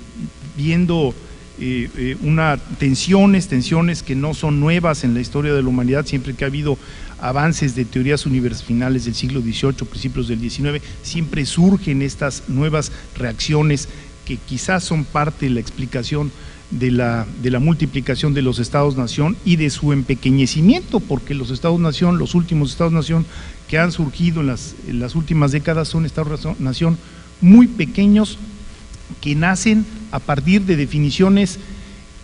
viendo eh, eh, una tensiones, tensiones que no son nuevas en la historia de la humanidad, siempre que ha habido avances de teorías finales del siglo XVIII, principios del XIX, siempre surgen estas nuevas reacciones que quizás son parte de la explicación de la, de la multiplicación de los estados-nación y de su empequeñecimiento, porque los estados-nación, los últimos estados-nación que han surgido en las últimas décadas son estados-nación muy pequeños que nacen a partir de definiciones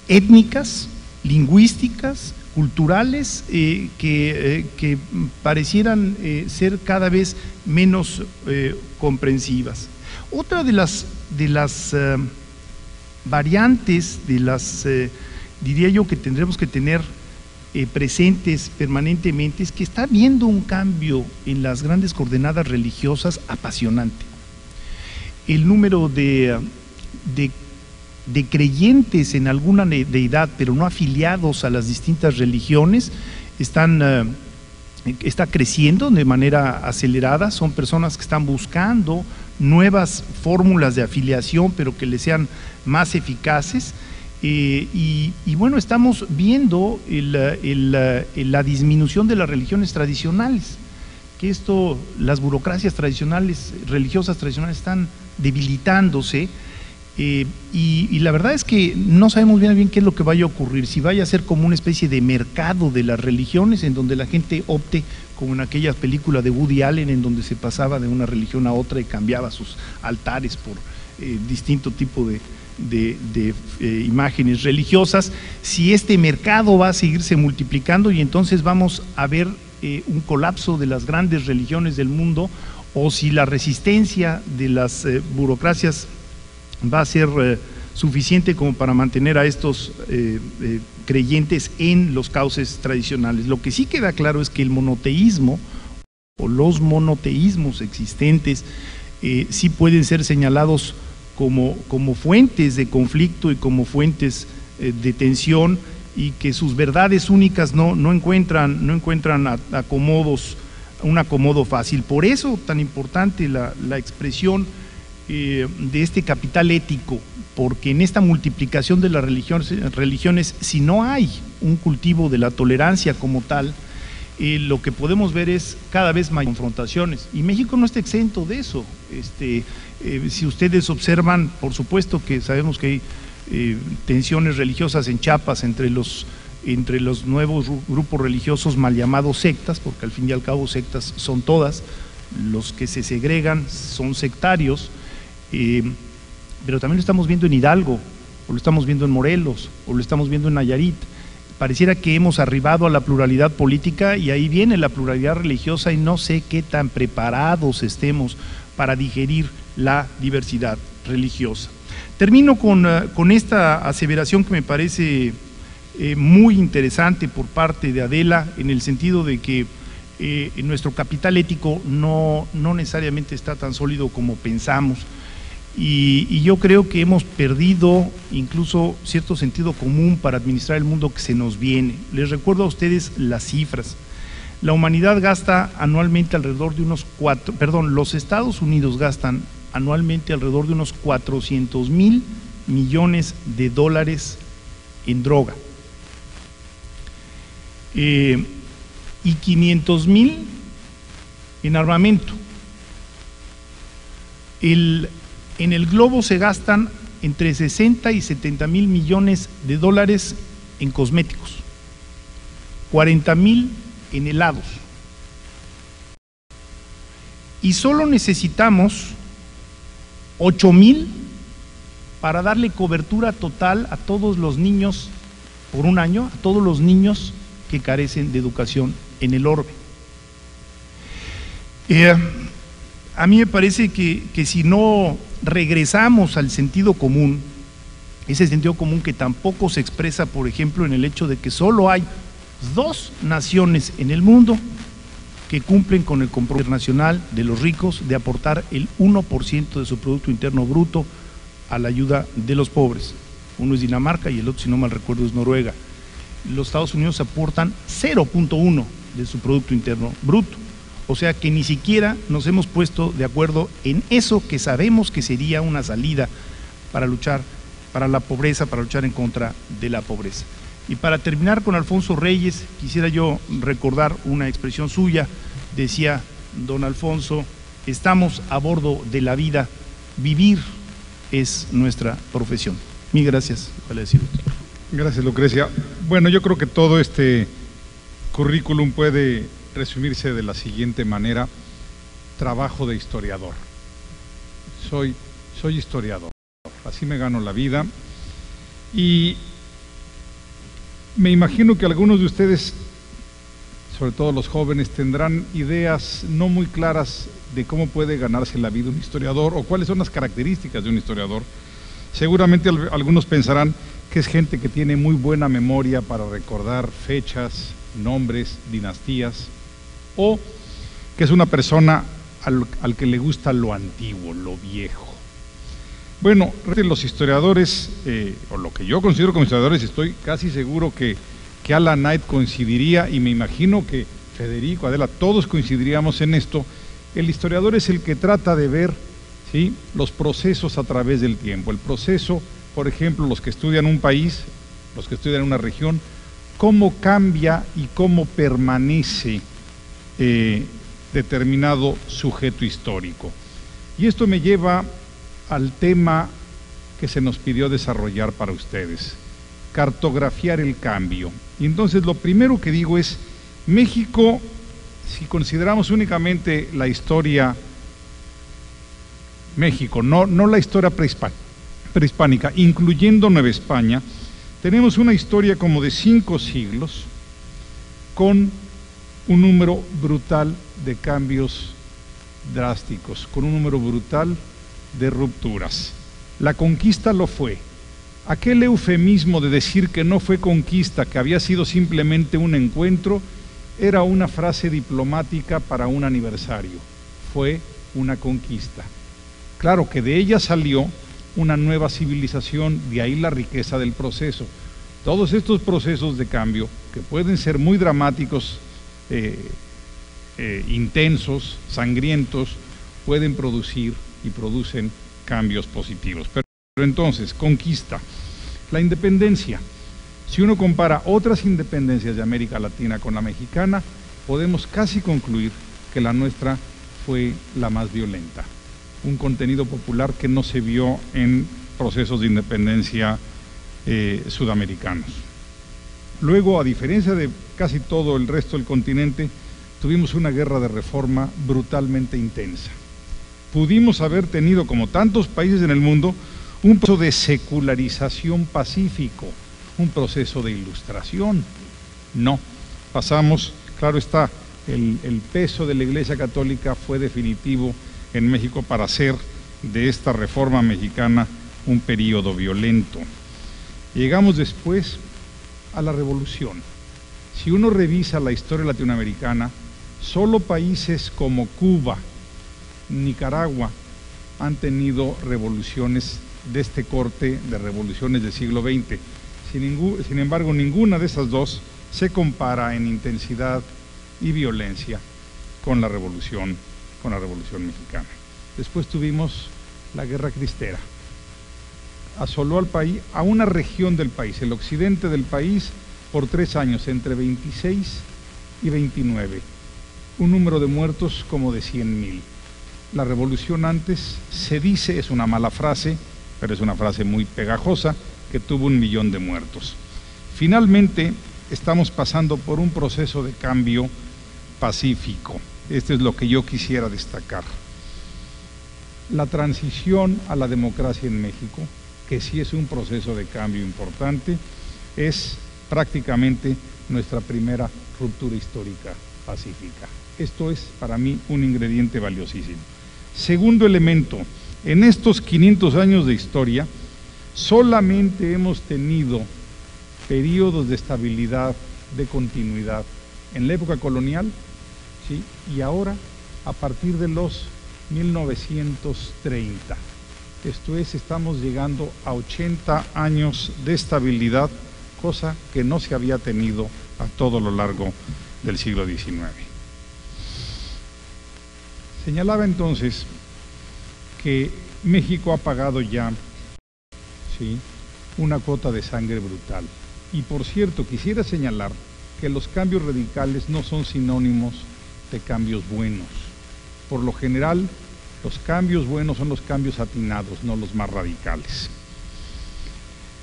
étnicas, lingüísticas, culturales, eh, eh, que, parecieran eh, ser cada vez menos comprensivas. Otra de las, de las variantes, de las, diría yo, que tendremos que tener presentes permanentemente, es que está habiendo un cambio en las grandes coordenadas religiosas apasionante. El número de de, creyentes en alguna deidad, pero no afiliados a las distintas religiones, están, eh, está creciendo de manera acelerada. Son personas que están buscando nuevas fórmulas de afiliación, pero que les sean más eficaces. Eh, y, bueno, estamos viendo la disminución de las religiones tradicionales, que esto, las burocracias tradicionales, religiosas tradicionales, están debilitándose eh, y, la verdad es que no sabemos bien, bien qué es lo que vaya a ocurrir, si vaya a ser como una especie de mercado de las religiones en donde la gente opte, como en aquella película de Woody Allen, en donde se pasaba de una religión a otra y cambiaba sus altares por eh, distinto tipo de, eh, imágenes religiosas, si este mercado va a seguirse multiplicando y entonces vamos a ver un colapso de las grandes religiones del mundo o si la resistencia de las burocracias va a ser eh, suficiente como para mantener a estos eh, eh, creyentes en los cauces tradicionales. Lo que sí queda claro es que el monoteísmo o los monoteísmos existentes sí pueden ser señalados como, como, fuentes de conflicto y como fuentes de tensión y que sus verdades únicas no, no encuentran, no encuentran acomodos, un acomodo fácil. Por eso tan importante la, la expresión eh, de este capital ético, porque en esta multiplicación de las religiones, religiones si no hay un cultivo de la tolerancia como tal, eh, lo que podemos ver es cada vez más confrontaciones. Y México no está exento de eso. Este, eh, si ustedes observan, por supuesto que sabemos que hay tensiones religiosas en Chiapas entre los, entre los nuevos grupos religiosos mal llamados sectas, porque al fin y al cabo sectas son todas, los que se segregan son sectarios, eh, pero también lo estamos viendo en Hidalgo, o lo estamos viendo en Morelos, o lo estamos viendo en Nayarit. Pareciera que hemos arribado a la pluralidad política y ahí viene la pluralidad religiosa y no sé qué tan preparados estemos para digerir la diversidad religiosa. Termino con, eh, con esta aseveración que me parece eh, muy interesante por parte de Adela, en el sentido de que eh, nuestro capital ético no, no necesariamente está tan sólido como pensamos. Y, yo creo que hemos perdido incluso cierto sentido común para administrar el mundo que se nos viene. Les recuerdo a ustedes las cifras. La humanidad gasta anualmente alrededor de unos cuatro, perdón, los Estados Unidos gastan anualmente alrededor de unos 400 mil millones de dólares en droga. Eh, y 500 mil en armamento. El, en el globo se gastan entre 60 y 70 mil millones de dólares en cosméticos, 40 mil en helados. Y solo necesitamos 8 mil para darle cobertura total a todos los niños por un año, a todos los niños que carecen de educación en el orbe. Eh, a mí me parece que, que si no regresamos al sentido común, ese sentido común que tampoco se expresa, por ejemplo, en el hecho de que solo hay dos naciones en el mundo que cumplen con el compromiso nacional de los ricos de aportar el 1% de su Producto Interno Bruto a la ayuda de los pobres. Uno es Dinamarca y el otro, si no mal recuerdo, es Noruega. Los Estados Unidos aportan 0.1 de su Producto Interno Bruto. O sea que ni siquiera nos hemos puesto de acuerdo en eso que sabemos que sería una salida para luchar para la pobreza, para luchar en contra de la pobreza. Y para terminar con Alfonso Reyes, quisiera yo recordar una expresión suya. Decía don Alfonso, estamos a bordo de la vida, vivir es nuestra profesión. Mil gracias. Gracias, Lucrecia. Bueno, yo creo que todo este currículum puede resumirse de la siguiente manera. Trabajo de historiador. Soy, soy historiador. Así me gano la vida. Y me imagino que algunos de ustedes, sobre todo los jóvenes, tendrán ideas no muy claras de cómo puede ganarse la vida un historiador o cuáles son las características de un historiador. Seguramente algunos pensarán que es gente que tiene muy buena memoria para recordar fechas, nombres, dinastías, o que es una persona al, que le gusta lo antiguo, lo viejo. Bueno, los historiadores, eh, o lo que yo considero como historiadores, estoy casi seguro que, que Alan Knight coincidiría, y me imagino que Federico, Adela, todos coincidiríamos en esto. El historiador es el que trata de ver ¿sí? los procesos a través del tiempo. El proceso, por ejemplo, los que estudian un país, los que estudian una región, cómo cambia y cómo permanece eh, determinado sujeto histórico. Y esto me lleva al tema que se nos pidió desarrollar para ustedes, cartografiar el cambio. Y entonces lo primero que digo es, México, si consideramos únicamente la historia México, no, no la historia prehispánica, incluyendo Nueva España, tenemos una historia como de cinco siglos con un número brutal de cambios drásticos, con un número brutal de rupturas. La conquista lo fue. Aquel eufemismo de decir que no fue conquista, que había sido simplemente un encuentro, era una frase diplomática para un aniversario. Fue una conquista. Claro que de ella salió una nueva civilización, de ahí la riqueza del proceso. Todos estos procesos de cambio, que pueden ser muy dramáticos, eh, eh, intensos, sangrientos, pueden producir y producen cambios positivos. Pero, entonces, conquista. La independencia. Si uno compara otras independencias de América Latina con la mexicana, podemos casi concluir que la nuestra fue la más violenta. Un contenido popular que no se vio en procesos de independencia eh, sudamericanos. Luego, a diferencia de casi todo el resto del continente, tuvimos una guerra de reforma brutalmente intensa. Pudimos haber tenido, como tantos países en el mundo, un proceso de secularización pacífico, un proceso de ilustración. No, pasamos, claro está, el, el peso de la Iglesia Católica fue definitivo en México para hacer de esta reforma mexicana un periodo violento. Llegamos después a la revolución. Si uno revisa la historia latinoamericana, solo países como Cuba, Nicaragua, han tenido revoluciones de este corte de revoluciones del siglo XX. Sin, sin, embargo, ninguna de esas dos se compara en intensidad y violencia con la revolución, con la revolución mexicana. Después tuvimos la guerra cristera. Asoló al país, a una región del país, el occidente del país, por tres años, entre 26 y 29. Un número de muertos como de 100 mil. La revolución antes se dice, es una mala frase, pero es una frase muy pegajosa, que tuvo un millón de muertos. Finalmente, estamos pasando por un proceso de cambio pacífico. Esto es lo que yo quisiera destacar. La transición a la democracia en México, que sí es un proceso de cambio importante, es prácticamente nuestra primera ruptura histórica pacífica. Esto es para mí un ingrediente valiosísimo. Segundo elemento, en estos 500 años de historia, solamente hemos tenido periodos de estabilidad, de continuidad. En la época colonial, y ahora a partir de los 1930. Esto es, estamos llegando a 80 años de estabilidad, cosa que no se había tenido a todo lo largo del siglo XIX. Señalaba entonces que México ha pagado ya ¿sí? una cuota de sangre brutal. Y por cierto, quisiera señalar que los cambios radicales no son sinónimos cambios buenos. Por lo general, los cambios buenos son los cambios atinados, no los más radicales.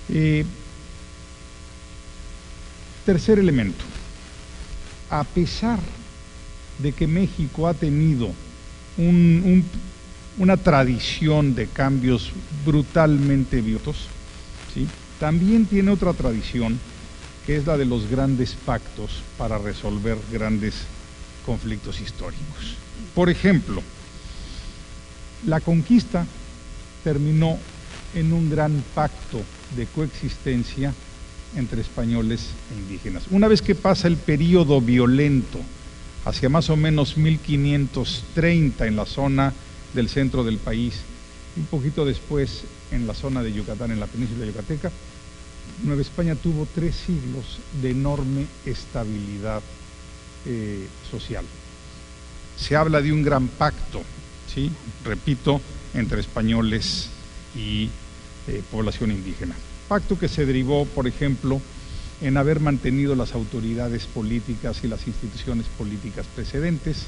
Eh, tercer elemento. A pesar de que México ha tenido un una tradición de cambios brutalmente violentos, ¿sí? también tiene otra tradición que es la de los grandes pactos para resolver grandes conflictos históricos. Por ejemplo, la conquista terminó en un gran pacto de coexistencia entre españoles e indígenas. Una vez que pasa el periodo violento, hacia más o menos 1530 en la zona del centro del país. Un poquito después, en la zona de Yucatán, en la península yucateca, Nueva España tuvo tres siglos de enorme estabilidad eh, social. Se habla de un gran pacto, ¿sí? repito, entre españoles y eh, población indígena. Pacto que se derivó, por ejemplo, en haber mantenido las autoridades políticas y las instituciones políticas precedentes.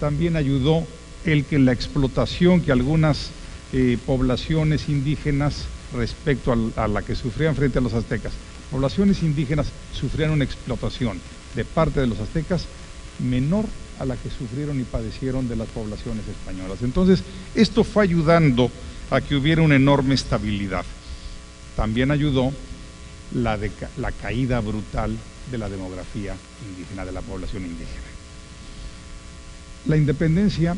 También ayudó el que la explotación que algunas eh, poblaciones indígenas respecto a, la que sufrían frente a los aztecas, poblaciones indígenas sufrían una explotación de parte de los aztecas menor a la que sufrieron y padecieron de las poblaciones españolas. Entonces, esto fue ayudando a que hubiera una enorme estabilidad. También ayudó la, la caída brutal de la demografía indígena, de la población indígena. La independencia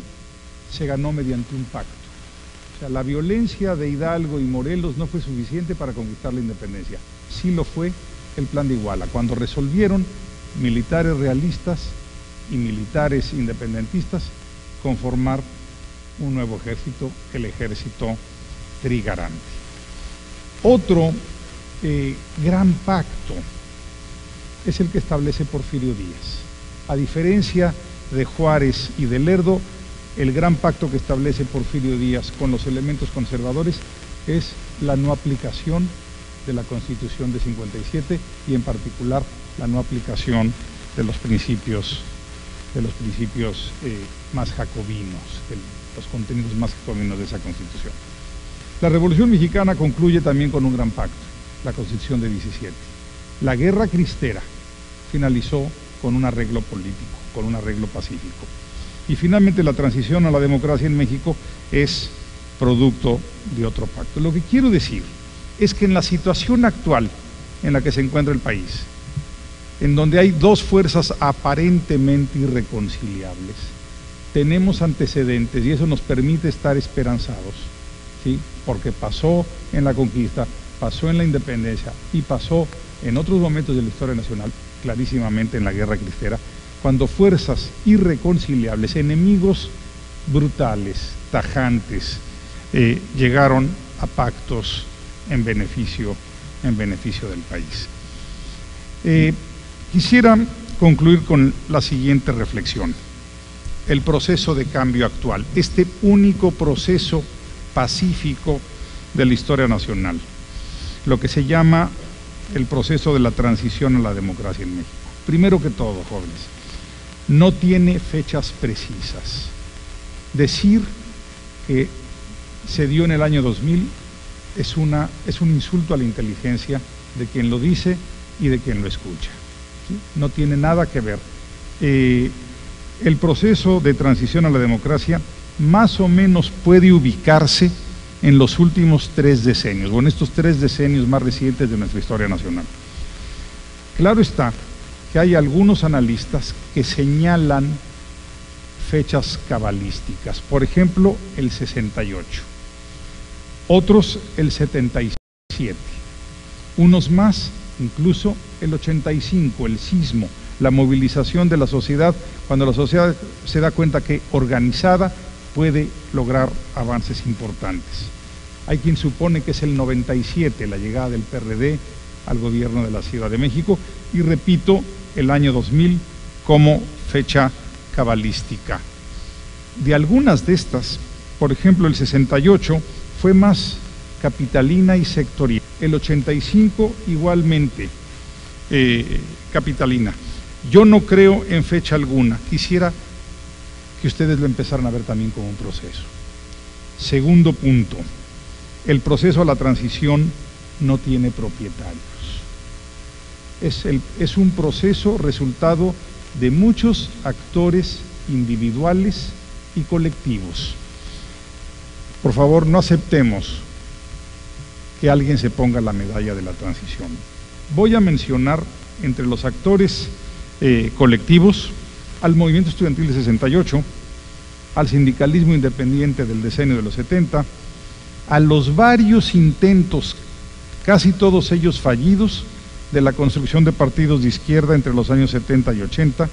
se ganó mediante un pacto. O sea, la violencia de Hidalgo y Morelos no fue suficiente para conquistar la independencia. Sí lo fue el plan de Iguala, cuando resolvieron militares realistas y militares independentistas conformar un nuevo ejército, el ejército trigarante. Otro eh, gran pacto es el que establece Porfirio Díaz. A diferencia de Juárez y de Lerdo, el gran pacto que establece Porfirio Díaz con los elementos conservadores es la no aplicación de la Constitución de 57 y en particular la no aplicación de los principios de los principios eh, más jacobinos, de los contenidos más jacobinos de esa Constitución. La Revolución Mexicana concluye también con un gran pacto, la Constitución de 17. La guerra cristera finalizó con un arreglo político, con un arreglo pacífico. Y finalmente la transición a la democracia en México es producto de otro pacto. Lo que quiero decir es que en la situación actual en la que se encuentra el país, en donde hay dos fuerzas aparentemente irreconciliables, tenemos antecedentes y eso nos permite estar esperanzados ¿sí? porque pasó en la conquista, pasó en la independencia y pasó en otros momentos de la historia nacional, clarísimamente en la guerra cristera, cuando fuerzas irreconciliables, enemigos brutales, tajantes, eh, llegaron a pactos en beneficio, en beneficio del país. Eh, quisiera concluir con la siguiente reflexión. El proceso de cambio actual, este único proceso pacífico de la historia nacional, lo que se llama el proceso de la transición a la democracia en México. Primero que todo, jóvenes, no tiene fechas precisas. Decir que se dio en el año 2000 es, una, es un insulto a la inteligencia de quien lo dice y de quien lo escucha. No tiene nada que ver. Eh, el proceso de transición a la democracia más o menos puede ubicarse en los últimos tres decenios, o en estos tres decenios más recientes de nuestra historia nacional. Claro está que hay algunos analistas que señalan fechas cabalísticas, por ejemplo, el 68, otros el 77, unos más incluso el 85, el sismo, la movilización de la sociedad, cuando la sociedad se da cuenta que organizada puede lograr avances importantes. Hay quien supone que es el 97, la llegada del PRD al gobierno de la Ciudad de México, y repito, el año 2000 como fecha cabalística. De algunas de estas, por ejemplo, el 68 fue más capitalina y sectorial. El 85 igualmente eh, capitalina. Yo no creo en fecha alguna. Quisiera que ustedes lo empezaran a ver también como un proceso. Segundo punto, el proceso a la transición no tiene propietarios. Es, es un proceso resultado de muchos actores individuales y colectivos. Por favor, no aceptemos que alguien se ponga la medalla de la transición. Voy a mencionar entre los actores eh, colectivos al movimiento estudiantil de 68, al sindicalismo independiente del decenio de los 70, a los varios intentos, casi todos ellos fallidos, de la construcción de partidos de izquierda entre los años 70 y 80,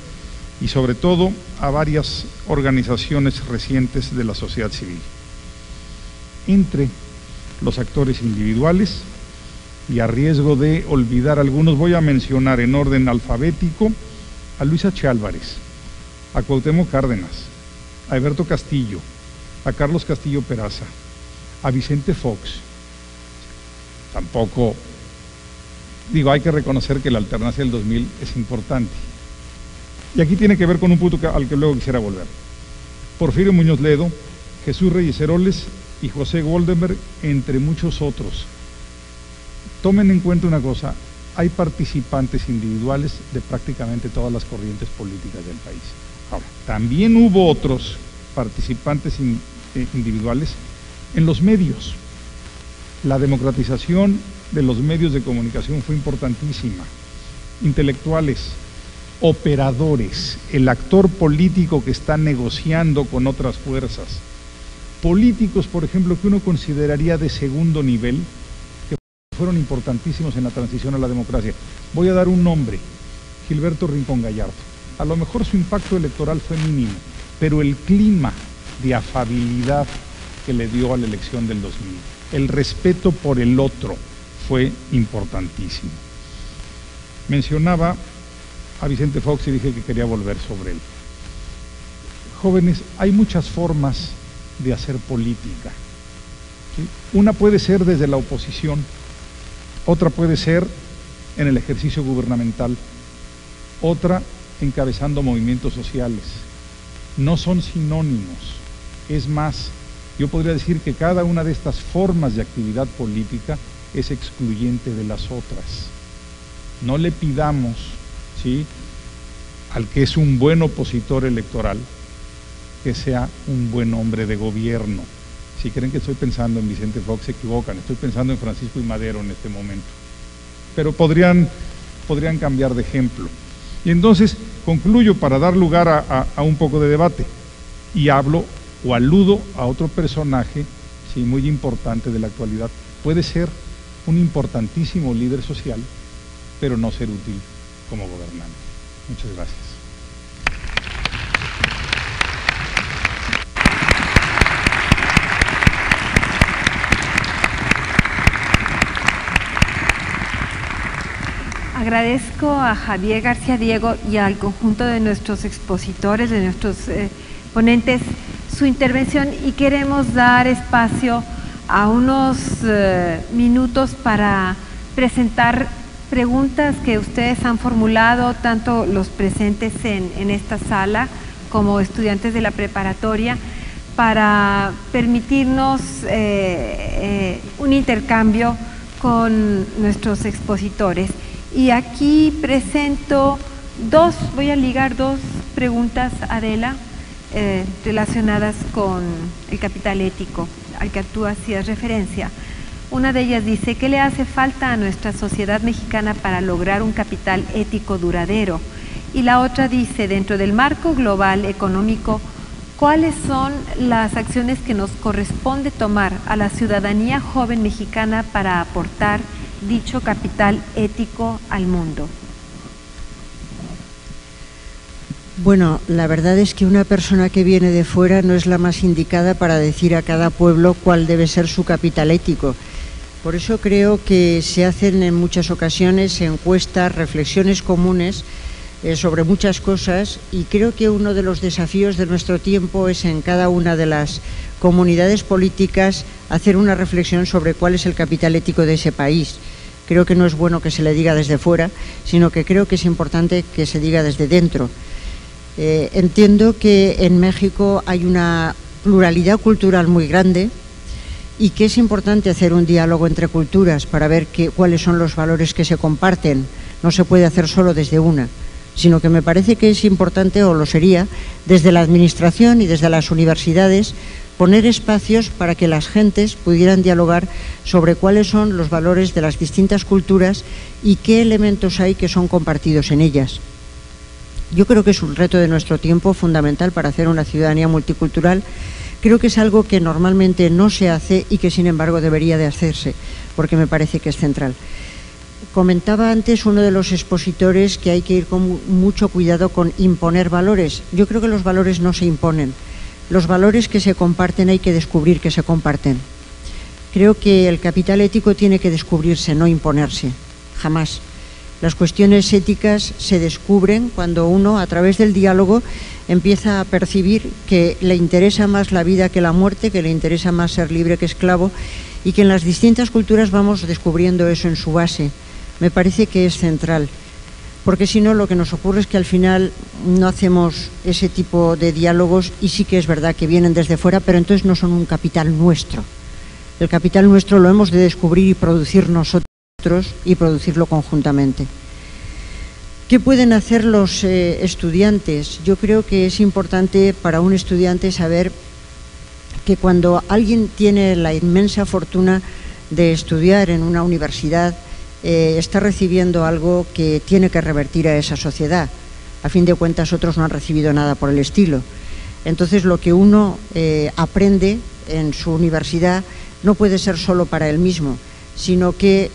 y sobre todo a varias organizaciones recientes de la sociedad civil. Entre los actores individuales, y a riesgo de olvidar algunos, voy a mencionar en orden alfabético a Luisa H. Álvarez, a Cuauhtémoc Cárdenas, a Alberto Castillo, a Carlos Castillo Peraza, a Vicente Fox. Tampoco, digo, hay que reconocer que la alternancia del 2000 es importante. Y aquí tiene que ver con un punto al que luego quisiera volver. Porfirio Muñoz Ledo, Jesús Reyes Heroles y José Goldenberg, entre muchos otros. Tomen en cuenta una cosa, hay participantes individuales de prácticamente todas las corrientes políticas del país. Ahora, también hubo otros participantes eh, individuales en los medios. La democratización de los medios de comunicación fue importantísima. Intelectuales, operadores, el actor político que está negociando con otras fuerzas. Políticos, por ejemplo, que uno consideraría de segundo nivel, que fueron importantísimos en la transición a la democracia. Voy a dar un nombre, Gilberto Rincón Gallardo. A lo mejor su impacto electoral fue mínimo, pero el clima de afabilidad que le dio a la elección del 2000. El respeto por el otro fue importantísimo. Mencionaba a Vicente Fox y dije que quería volver sobre él. Jóvenes, hay muchas formas de hacer política. Una puede ser desde la oposición, otra puede ser en el ejercicio gubernamental, otra encabezando movimientos sociales. No son sinónimos. Es más, yo podría decir que cada una de estas formas de actividad política es excluyente de las otras. No le pidamos ¿sí? al que es un buen opositor electoral que sea un buen hombre de gobierno. Si creen que estoy pensando en Vicente Fox, se equivocan. Estoy pensando en Francisco y Madero en este momento. Pero podrían, podrían cambiar de ejemplo. Y entonces concluyo para dar lugar a un poco de debate y hablo o aludo a otro personaje sí, muy importante de la actualidad. Puede ser un importantísimo líder social, pero no ser útil como gobernante. Muchas gracias. Agradezco a Javier García Diego y al conjunto de nuestros expositores, de nuestros eh, ponentes, su intervención y queremos dar espacio a unos eh, minutos para presentar preguntas que ustedes han formulado, tanto los presentes en, esta sala como estudiantes de la preparatoria, para permitirnos eh, un intercambio con nuestros expositores. Y aquí presento dos, voy a ligar dos preguntas, Adela, eh, relacionadas con el capital ético al que tú hacías referencia. Una de ellas dice, ¿qué le hace falta a nuestra sociedad mexicana para lograr un capital ético duradero? Y la otra dice, dentro del marco global económico, ¿cuáles son las acciones que nos corresponde tomar a la ciudadanía joven mexicana para aportar dicho capital ético al mundo? Bueno, la verdad es que una persona que viene de fuera no es la más indicada para decir a cada pueblo cuál debe ser su capital ético. Por eso creo que se hacen en muchas ocasiones encuestas, reflexiones comunes eh, sobre muchas cosas y creo que uno de los desafíos de nuestro tiempo es en cada una de las comunidades políticas hacer una reflexión sobre cuál es el capital ético de ese país creo que no es bueno que se le diga desde fuera, sino que creo que es importante que se diga desde dentro. Eh, entiendo que en México hay una pluralidad cultural muy grande y que es importante hacer un diálogo entre culturas para ver cuáles son los valores que se comparten. No se puede hacer solo desde una, sino que me parece que es importante, o lo sería, desde la Administración y desde las universidades, poner espacios para que las gentes pudieran dialogar sobre cuáles son los valores de las distintas culturas y qué elementos hay que son compartidos en ellas. Yo creo que es un reto de nuestro tiempo fundamental para hacer una ciudadanía multicultural. Creo que es algo que normalmente no se hace y que sin embargo debería de hacerse, porque me parece que es central. Comentaba antes uno de los expositores que hay que ir con mucho cuidado con imponer valores. Yo creo que los valores no se imponen los valores que se comparten hay que descubrir que se comparten. Creo que el capital ético tiene que descubrirse, no imponerse, jamás. Las cuestiones éticas se descubren cuando uno, a través del diálogo, empieza a percibir que le interesa más la vida que la muerte, que le interesa más ser libre que esclavo, y que en las distintas culturas vamos descubriendo eso en su base. Me parece que es central porque si no lo que nos ocurre es que al final no hacemos ese tipo de diálogos y sí que es verdad que vienen desde fuera, pero entonces no son un capital nuestro. El capital nuestro lo hemos de descubrir y producir nosotros y producirlo conjuntamente. ¿Qué pueden hacer los eh, estudiantes? Yo creo que es importante para un estudiante saber que cuando alguien tiene la inmensa fortuna de estudiar en una universidad, eh, está recibiendo algo que tiene que revertir a esa sociedad. A fin de cuentas, otros no han recibido nada por el estilo. Entonces, lo que uno eh, aprende en su universidad no puede ser solo para él mismo, sino que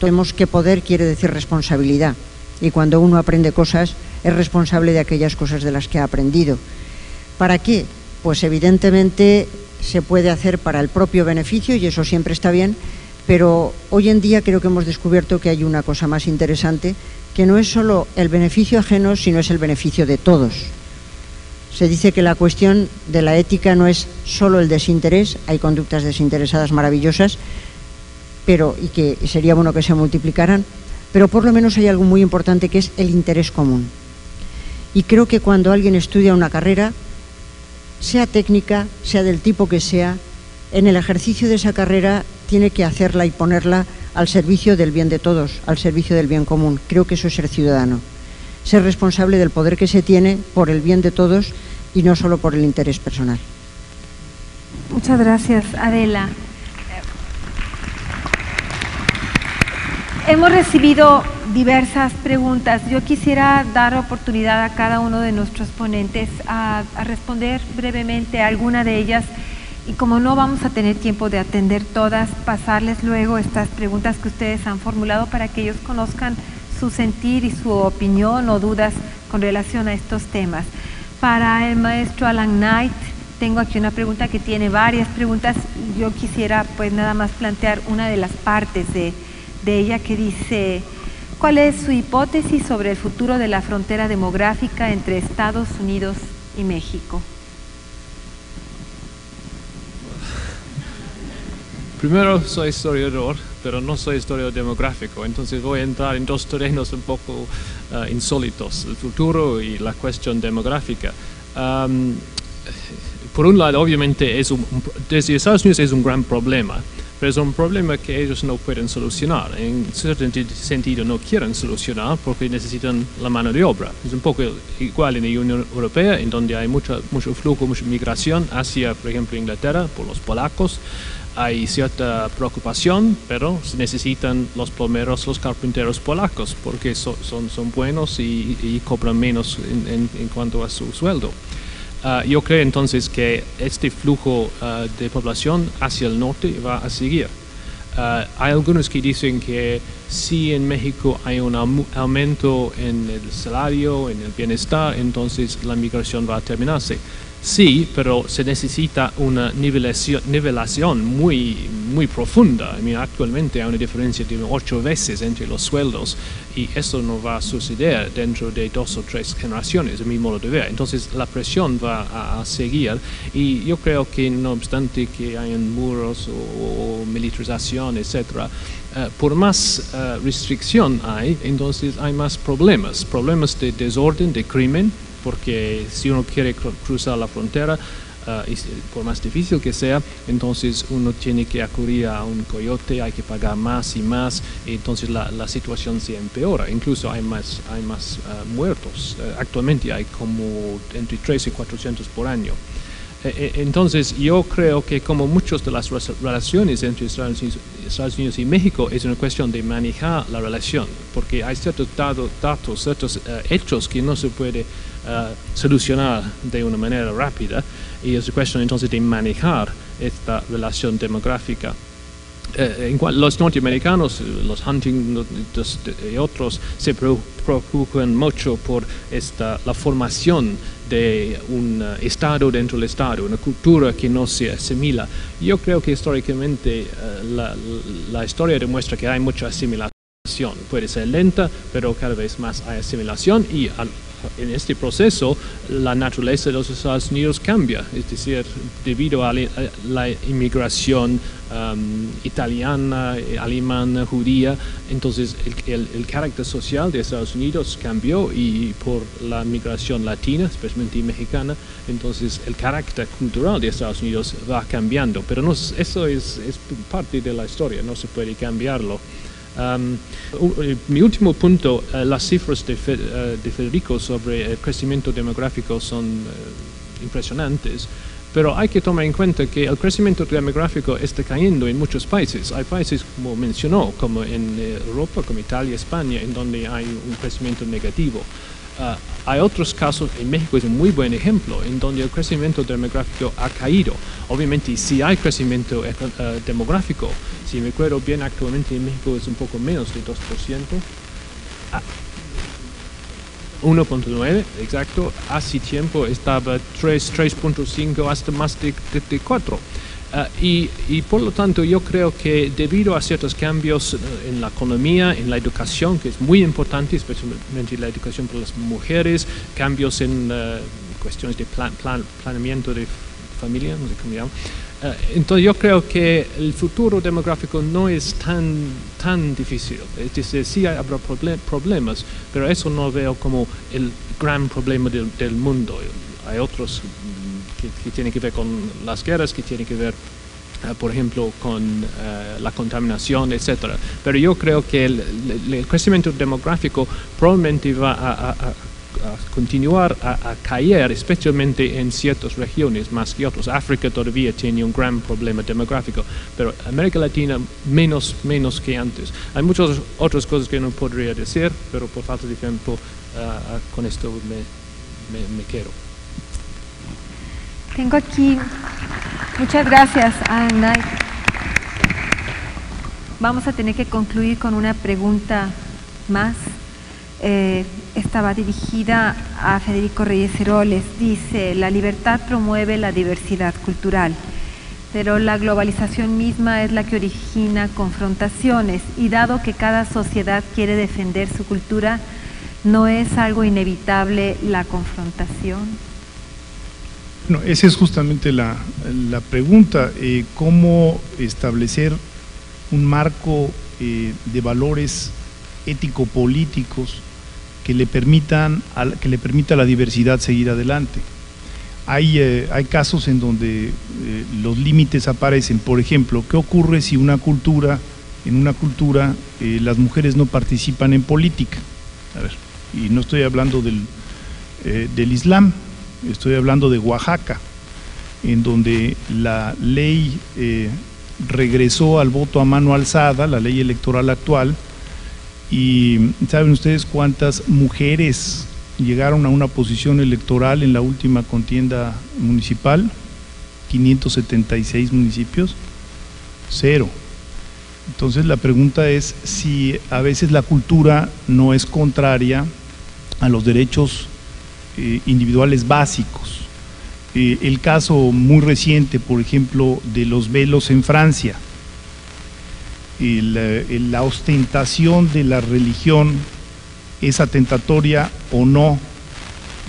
tenemos que poder quiere decir responsabilidad. Y cuando uno aprende cosas, es responsable de aquellas cosas de las que ha aprendido. ¿Para qué? Pues evidentemente se puede hacer para el propio beneficio y eso siempre está bien, pero hoy en día creo que hemos descubierto que hay una cosa más interesante, que no es solo el beneficio ajeno, sino es el beneficio de todos. Se dice que la cuestión de la ética no es solo el desinterés, hay conductas desinteresadas maravillosas, pero y que sería bueno que se multiplicaran, pero por lo menos hay algo muy importante que es el interés común. Y creo que cuando alguien estudia una carrera, sea técnica, sea del tipo que sea, en el ejercicio de esa carrera tiene que hacerla y ponerla al servicio del bien de todos, al servicio del bien común. Creo que eso es ser ciudadano, ser responsable del poder que se tiene por el bien de todos y no solo por el interés personal. Muchas gracias, Adela. Hemos recibido diversas preguntas. Yo quisiera dar oportunidad a cada uno de nuestros ponentes a, responder brevemente a alguna de ellas y como no vamos a tener tiempo de atender todas, pasarles luego estas preguntas que ustedes han formulado para que ellos conozcan su sentir y su opinión o dudas con relación a estos temas. Para el maestro Alan Knight, tengo aquí una pregunta que tiene varias preguntas. Yo quisiera pues nada más plantear una de las partes de, de ella que dice, ¿cuál es su hipótesis sobre el futuro de la frontera demográfica entre Estados Unidos y México? Primero, soy historiador, pero no soy historiador demográfico, entonces voy a entrar en dos terrenos un poco uh, insólitos, el futuro y la cuestión demográfica. Um, por un lado, obviamente, es un, desde Estados Unidos es un gran problema, pero es un problema que ellos no pueden solucionar. En cierto sentido, no quieren solucionar porque necesitan la mano de obra. Es un poco igual en la Unión Europea, en donde hay mucho, mucho flujo, mucha migración hacia, por ejemplo, Inglaterra, por los polacos hay cierta preocupación, pero se necesitan los plomeros, los carpinteros polacos, porque son, son, buenos y, cobran menos en, cuanto a su sueldo. Ah, yo creo entonces que este flujo ah, de población hacia el norte va a seguir. Ah, hay algunos que dicen que si en México hay un aumento en el salario, en el bienestar, entonces la migración va a terminarse. Sí, pero se necesita una nivelación, nivelación muy, muy profunda. actualmente hay una diferencia de ocho veces entre los sueldos y eso no va a suceder dentro de dos o tres generaciones, de mi modo de ver. Entonces la presión va a, seguir y yo creo que no obstante que hayan muros o, militarización, etc., eh, por más eh, restricción hay, entonces hay más problemas, problemas de desorden, de crimen, porque si uno quiere cruzar la frontera, ah, por más difícil que sea, entonces uno tiene que acudir a un coyote, hay que pagar más y más, y entonces la, la situación se empeora. Incluso hay más, hay más ah, muertos. Ah, actualmente hay como entre 3 y 400 por año. Eh, eh, entonces, yo creo que como muchas de las relaciones entre Estados Unidos, y México es una cuestión de manejar la relación, porque hay ciertos datos, ciertos eh, hechos que no se puede solucionar de una manera rápida, y es cuestión entonces de manejar esta relación demográfica. en los norteamericanos, los Hunting y otros, se preocupan mucho por esta, la formación de un eh, Estado dentro del Estado, una cultura que no se asimila. Yo creo que históricamente eh, la, la, historia demuestra que hay mucha asimilación. Puede ser lenta, pero cada vez más hay asimilación y en este proceso la naturaleza de los Estados Unidos cambia, es decir, debido a la, inmigración um, italiana, alemana, judía, entonces el, carácter social de Estados Unidos cambió y por la migración latina, especialmente mexicana, entonces el carácter cultural de Estados Unidos va cambiando, pero no, eso es, es parte de la historia, no se puede cambiarlo. Um, mi último punto, uh, las cifras de, uh, de, Federico sobre el crecimiento demográfico son impresionantes, pero hay que tomar en cuenta que el crecimiento demográfico está cayendo en muchos países. Hay países, como mencionó, como en Europa, como Italia, España, en donde hay un crecimiento negativo. Ah, hay otros casos, en México es un muy buen ejemplo, en donde el crecimiento demográfico ha caído. Obviamente, si hay crecimiento eh, demográfico, si me acuerdo bien, actualmente en México es un poco menos de 2%. 1.9, exacto. Hace tiempo estaba 3.5 hasta más de, de 4. Ah, y, por lo tanto yo creo que debido a ciertos cambios eh, en la economía, en la educación, que es muy importante, especialmente la educación para las mujeres, cambios en eh, cuestiones de planeamiento de familia, no sé cómo llamo. Uh, entonces yo creo que el futuro demográfico no es tan, tan difícil. Es decir, sí habrá problemas, pero eso no veo como el gran problema del, del mundo. Hay otros que, tiene que ver con las guerras, que tiene que ver eh, por ejemplo, con eh, la contaminación, etcétera. Pero yo creo que el, crecimiento demográfico probablemente va a, continuar a, caer, especialmente en ciertas regiones más que otras. África todavía tiene un gran problema demográfico, pero América Latina menos, menos que antes. Hay muchas otras cosas que no podría decir, pero por falta de tiempo, eh, con esto me, me, me quedo. Tengo aquí Muchas gracias, Anna. Vamos a tener que concluir con una pregunta más. Eh, estaba dirigida a Federico Reyes Heroles. Dice, la libertad promueve la diversidad cultural, pero la globalización misma es la que origina confrontaciones y dado que cada sociedad quiere defender su cultura, ¿no es algo inevitable la confrontación? No, esa es justamente la, pregunta, eh, cómo establecer un marco eh, de valores ético-políticos que le permitan que le permita a la diversidad seguir adelante. Hay, eh, hay casos en donde los límites aparecen. Por ejemplo, ¿qué ocurre si una cultura, en una cultura, las mujeres no participan en política? Y no estoy hablando del, del Islam, estoy hablando de Oaxaca, en donde la ley regresó al voto a mano alzada, la ley electoral actual, y ¿saben ustedes cuántas mujeres llegaron a una posición electoral en la última contienda municipal? 576 municipios, cero. Entonces la pregunta es si a veces la cultura no es contraria a los derechos eh, individuales básicos. Eh, el caso muy reciente, por ejemplo, de los velos en Francia, eh, la ostentación de la religión es atentatoria o no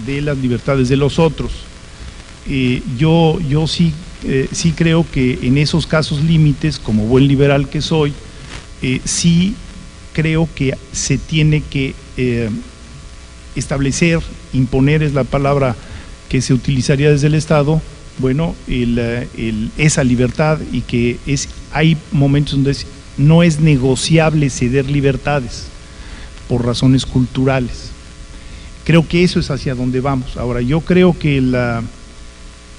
de las libertades de los otros. Yo yo sí, sí creo que en esos casos límites, como buen liberal que soy, sí creo que se tiene que establecer, imponer es la palabra que se utilizaría desde el Estado, bueno, esa libertad y que es, hay momentos donde no es negociable ceder libertades por razones culturales. Creo que eso es hacia donde vamos. Ahora, yo creo que, la,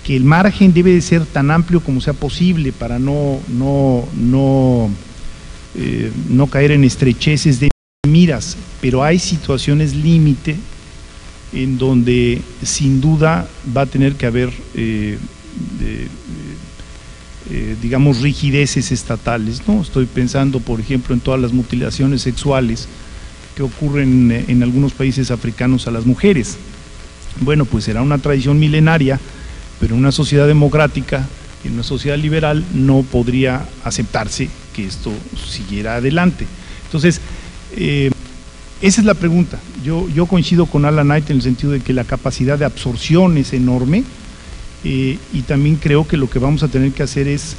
que el margen debe de ser tan amplio como sea posible para no, no, no, eh, no caer en estrecheces de miras, pero hay situaciones límite en donde sin duda va a tener que haber, eh, eh, digamos, rigideces estatales. ¿no? Estoy pensando, por ejemplo, en todas las mutilaciones sexuales que ocurren en algunos países africanos a las mujeres. Bueno, pues será una tradición milenaria, pero en una sociedad democrática, en una sociedad liberal, no podría aceptarse que esto siguiera adelante. Entonces, eh, esa es la pregunta. Yo, yo coincido con Alan Knight en el sentido de que la capacidad de absorción es enorme eh, y también creo que lo que vamos a tener que hacer es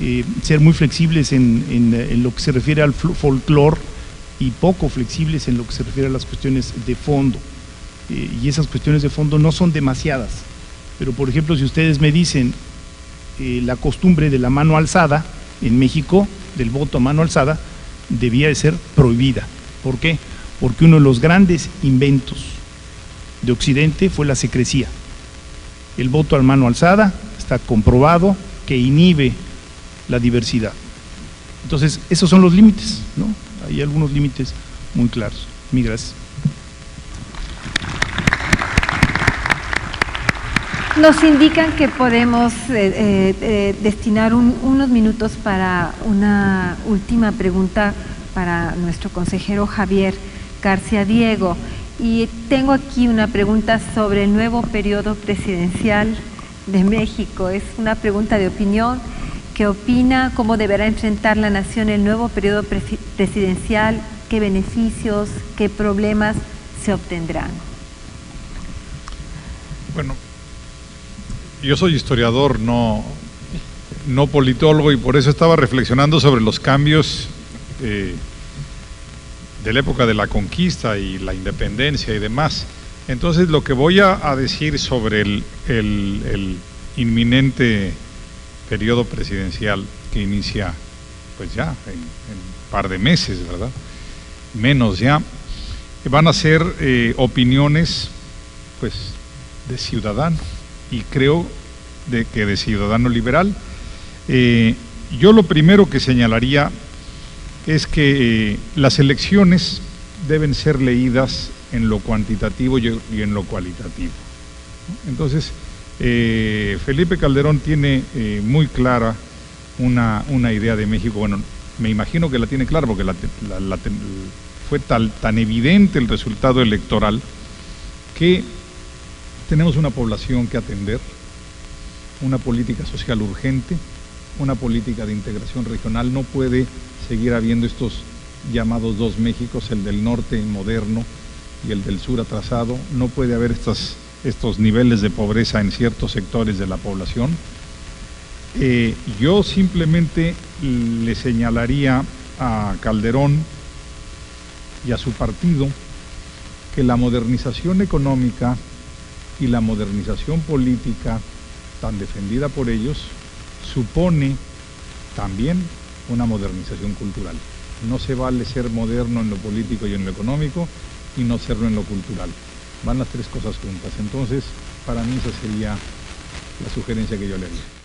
eh, ser muy flexibles en, lo que se refiere al folclore y poco flexibles en lo que se refiere a las cuestiones de fondo. Eh, y esas cuestiones de fondo no son demasiadas. Pero por ejemplo, si ustedes me dicen la costumbre de la mano alzada en México, del voto a mano alzada, debía de ser prohibida. ¿Por qué? Porque uno de los grandes inventos de Occidente fue la secrecía. El voto a mano alzada está comprobado que inhibe la diversidad. Entonces, esos son los límites, ¿no? Hay algunos límites muy claros. Mi gracias. Nos indican que podemos eh, eh, eh, destinar unos minutos para una última pregunta para nuestro consejero Javier. García Diego. Y tengo aquí una pregunta sobre el nuevo periodo presidencial de México. Es una pregunta de opinión. ¿Qué opina? ¿Cómo deberá enfrentar la nación el nuevo periodo presidencial? ¿Qué beneficios, qué problemas se obtendrán? Bueno, yo soy historiador, no, no politólogo, y por eso estaba reflexionando sobre los cambios eh, de la época de la conquista y la independencia y demás. Entonces lo que voy a, decir sobre el, inminente periodo presidencial que inicia pues ya en, un par de meses, ¿verdad? Menos ya, van a ser eh, opiniones pues de ciudadano y creo de que de ciudadano liberal. Eh, yo lo primero que señalaría es que eh, las elecciones deben ser leídas en lo cuantitativo y en lo cualitativo. Entonces, Eh, Felipe Calderón tiene eh, muy clara una, idea de México. Bueno, me imagino que la tiene clara porque fue tal, tan evidente el resultado electoral que tenemos una población que atender, una política social urgente, una política de integración regional. No puede seguir habiendo estos llamados dos Méxicos, el del norte moderno y el del sur atrasado. No puede haber estos niveles de pobreza en ciertos sectores de la población. Eh, yo simplemente le señalaría a Calderón y a su partido que la modernización económica y la modernización política tan defendida por ellos supone también una modernización cultural. No se vale ser moderno en lo político y en lo económico y no serlo en lo cultural van las tres cosas juntas. Entonces, para mí esa sería la sugerencia que yo le haría.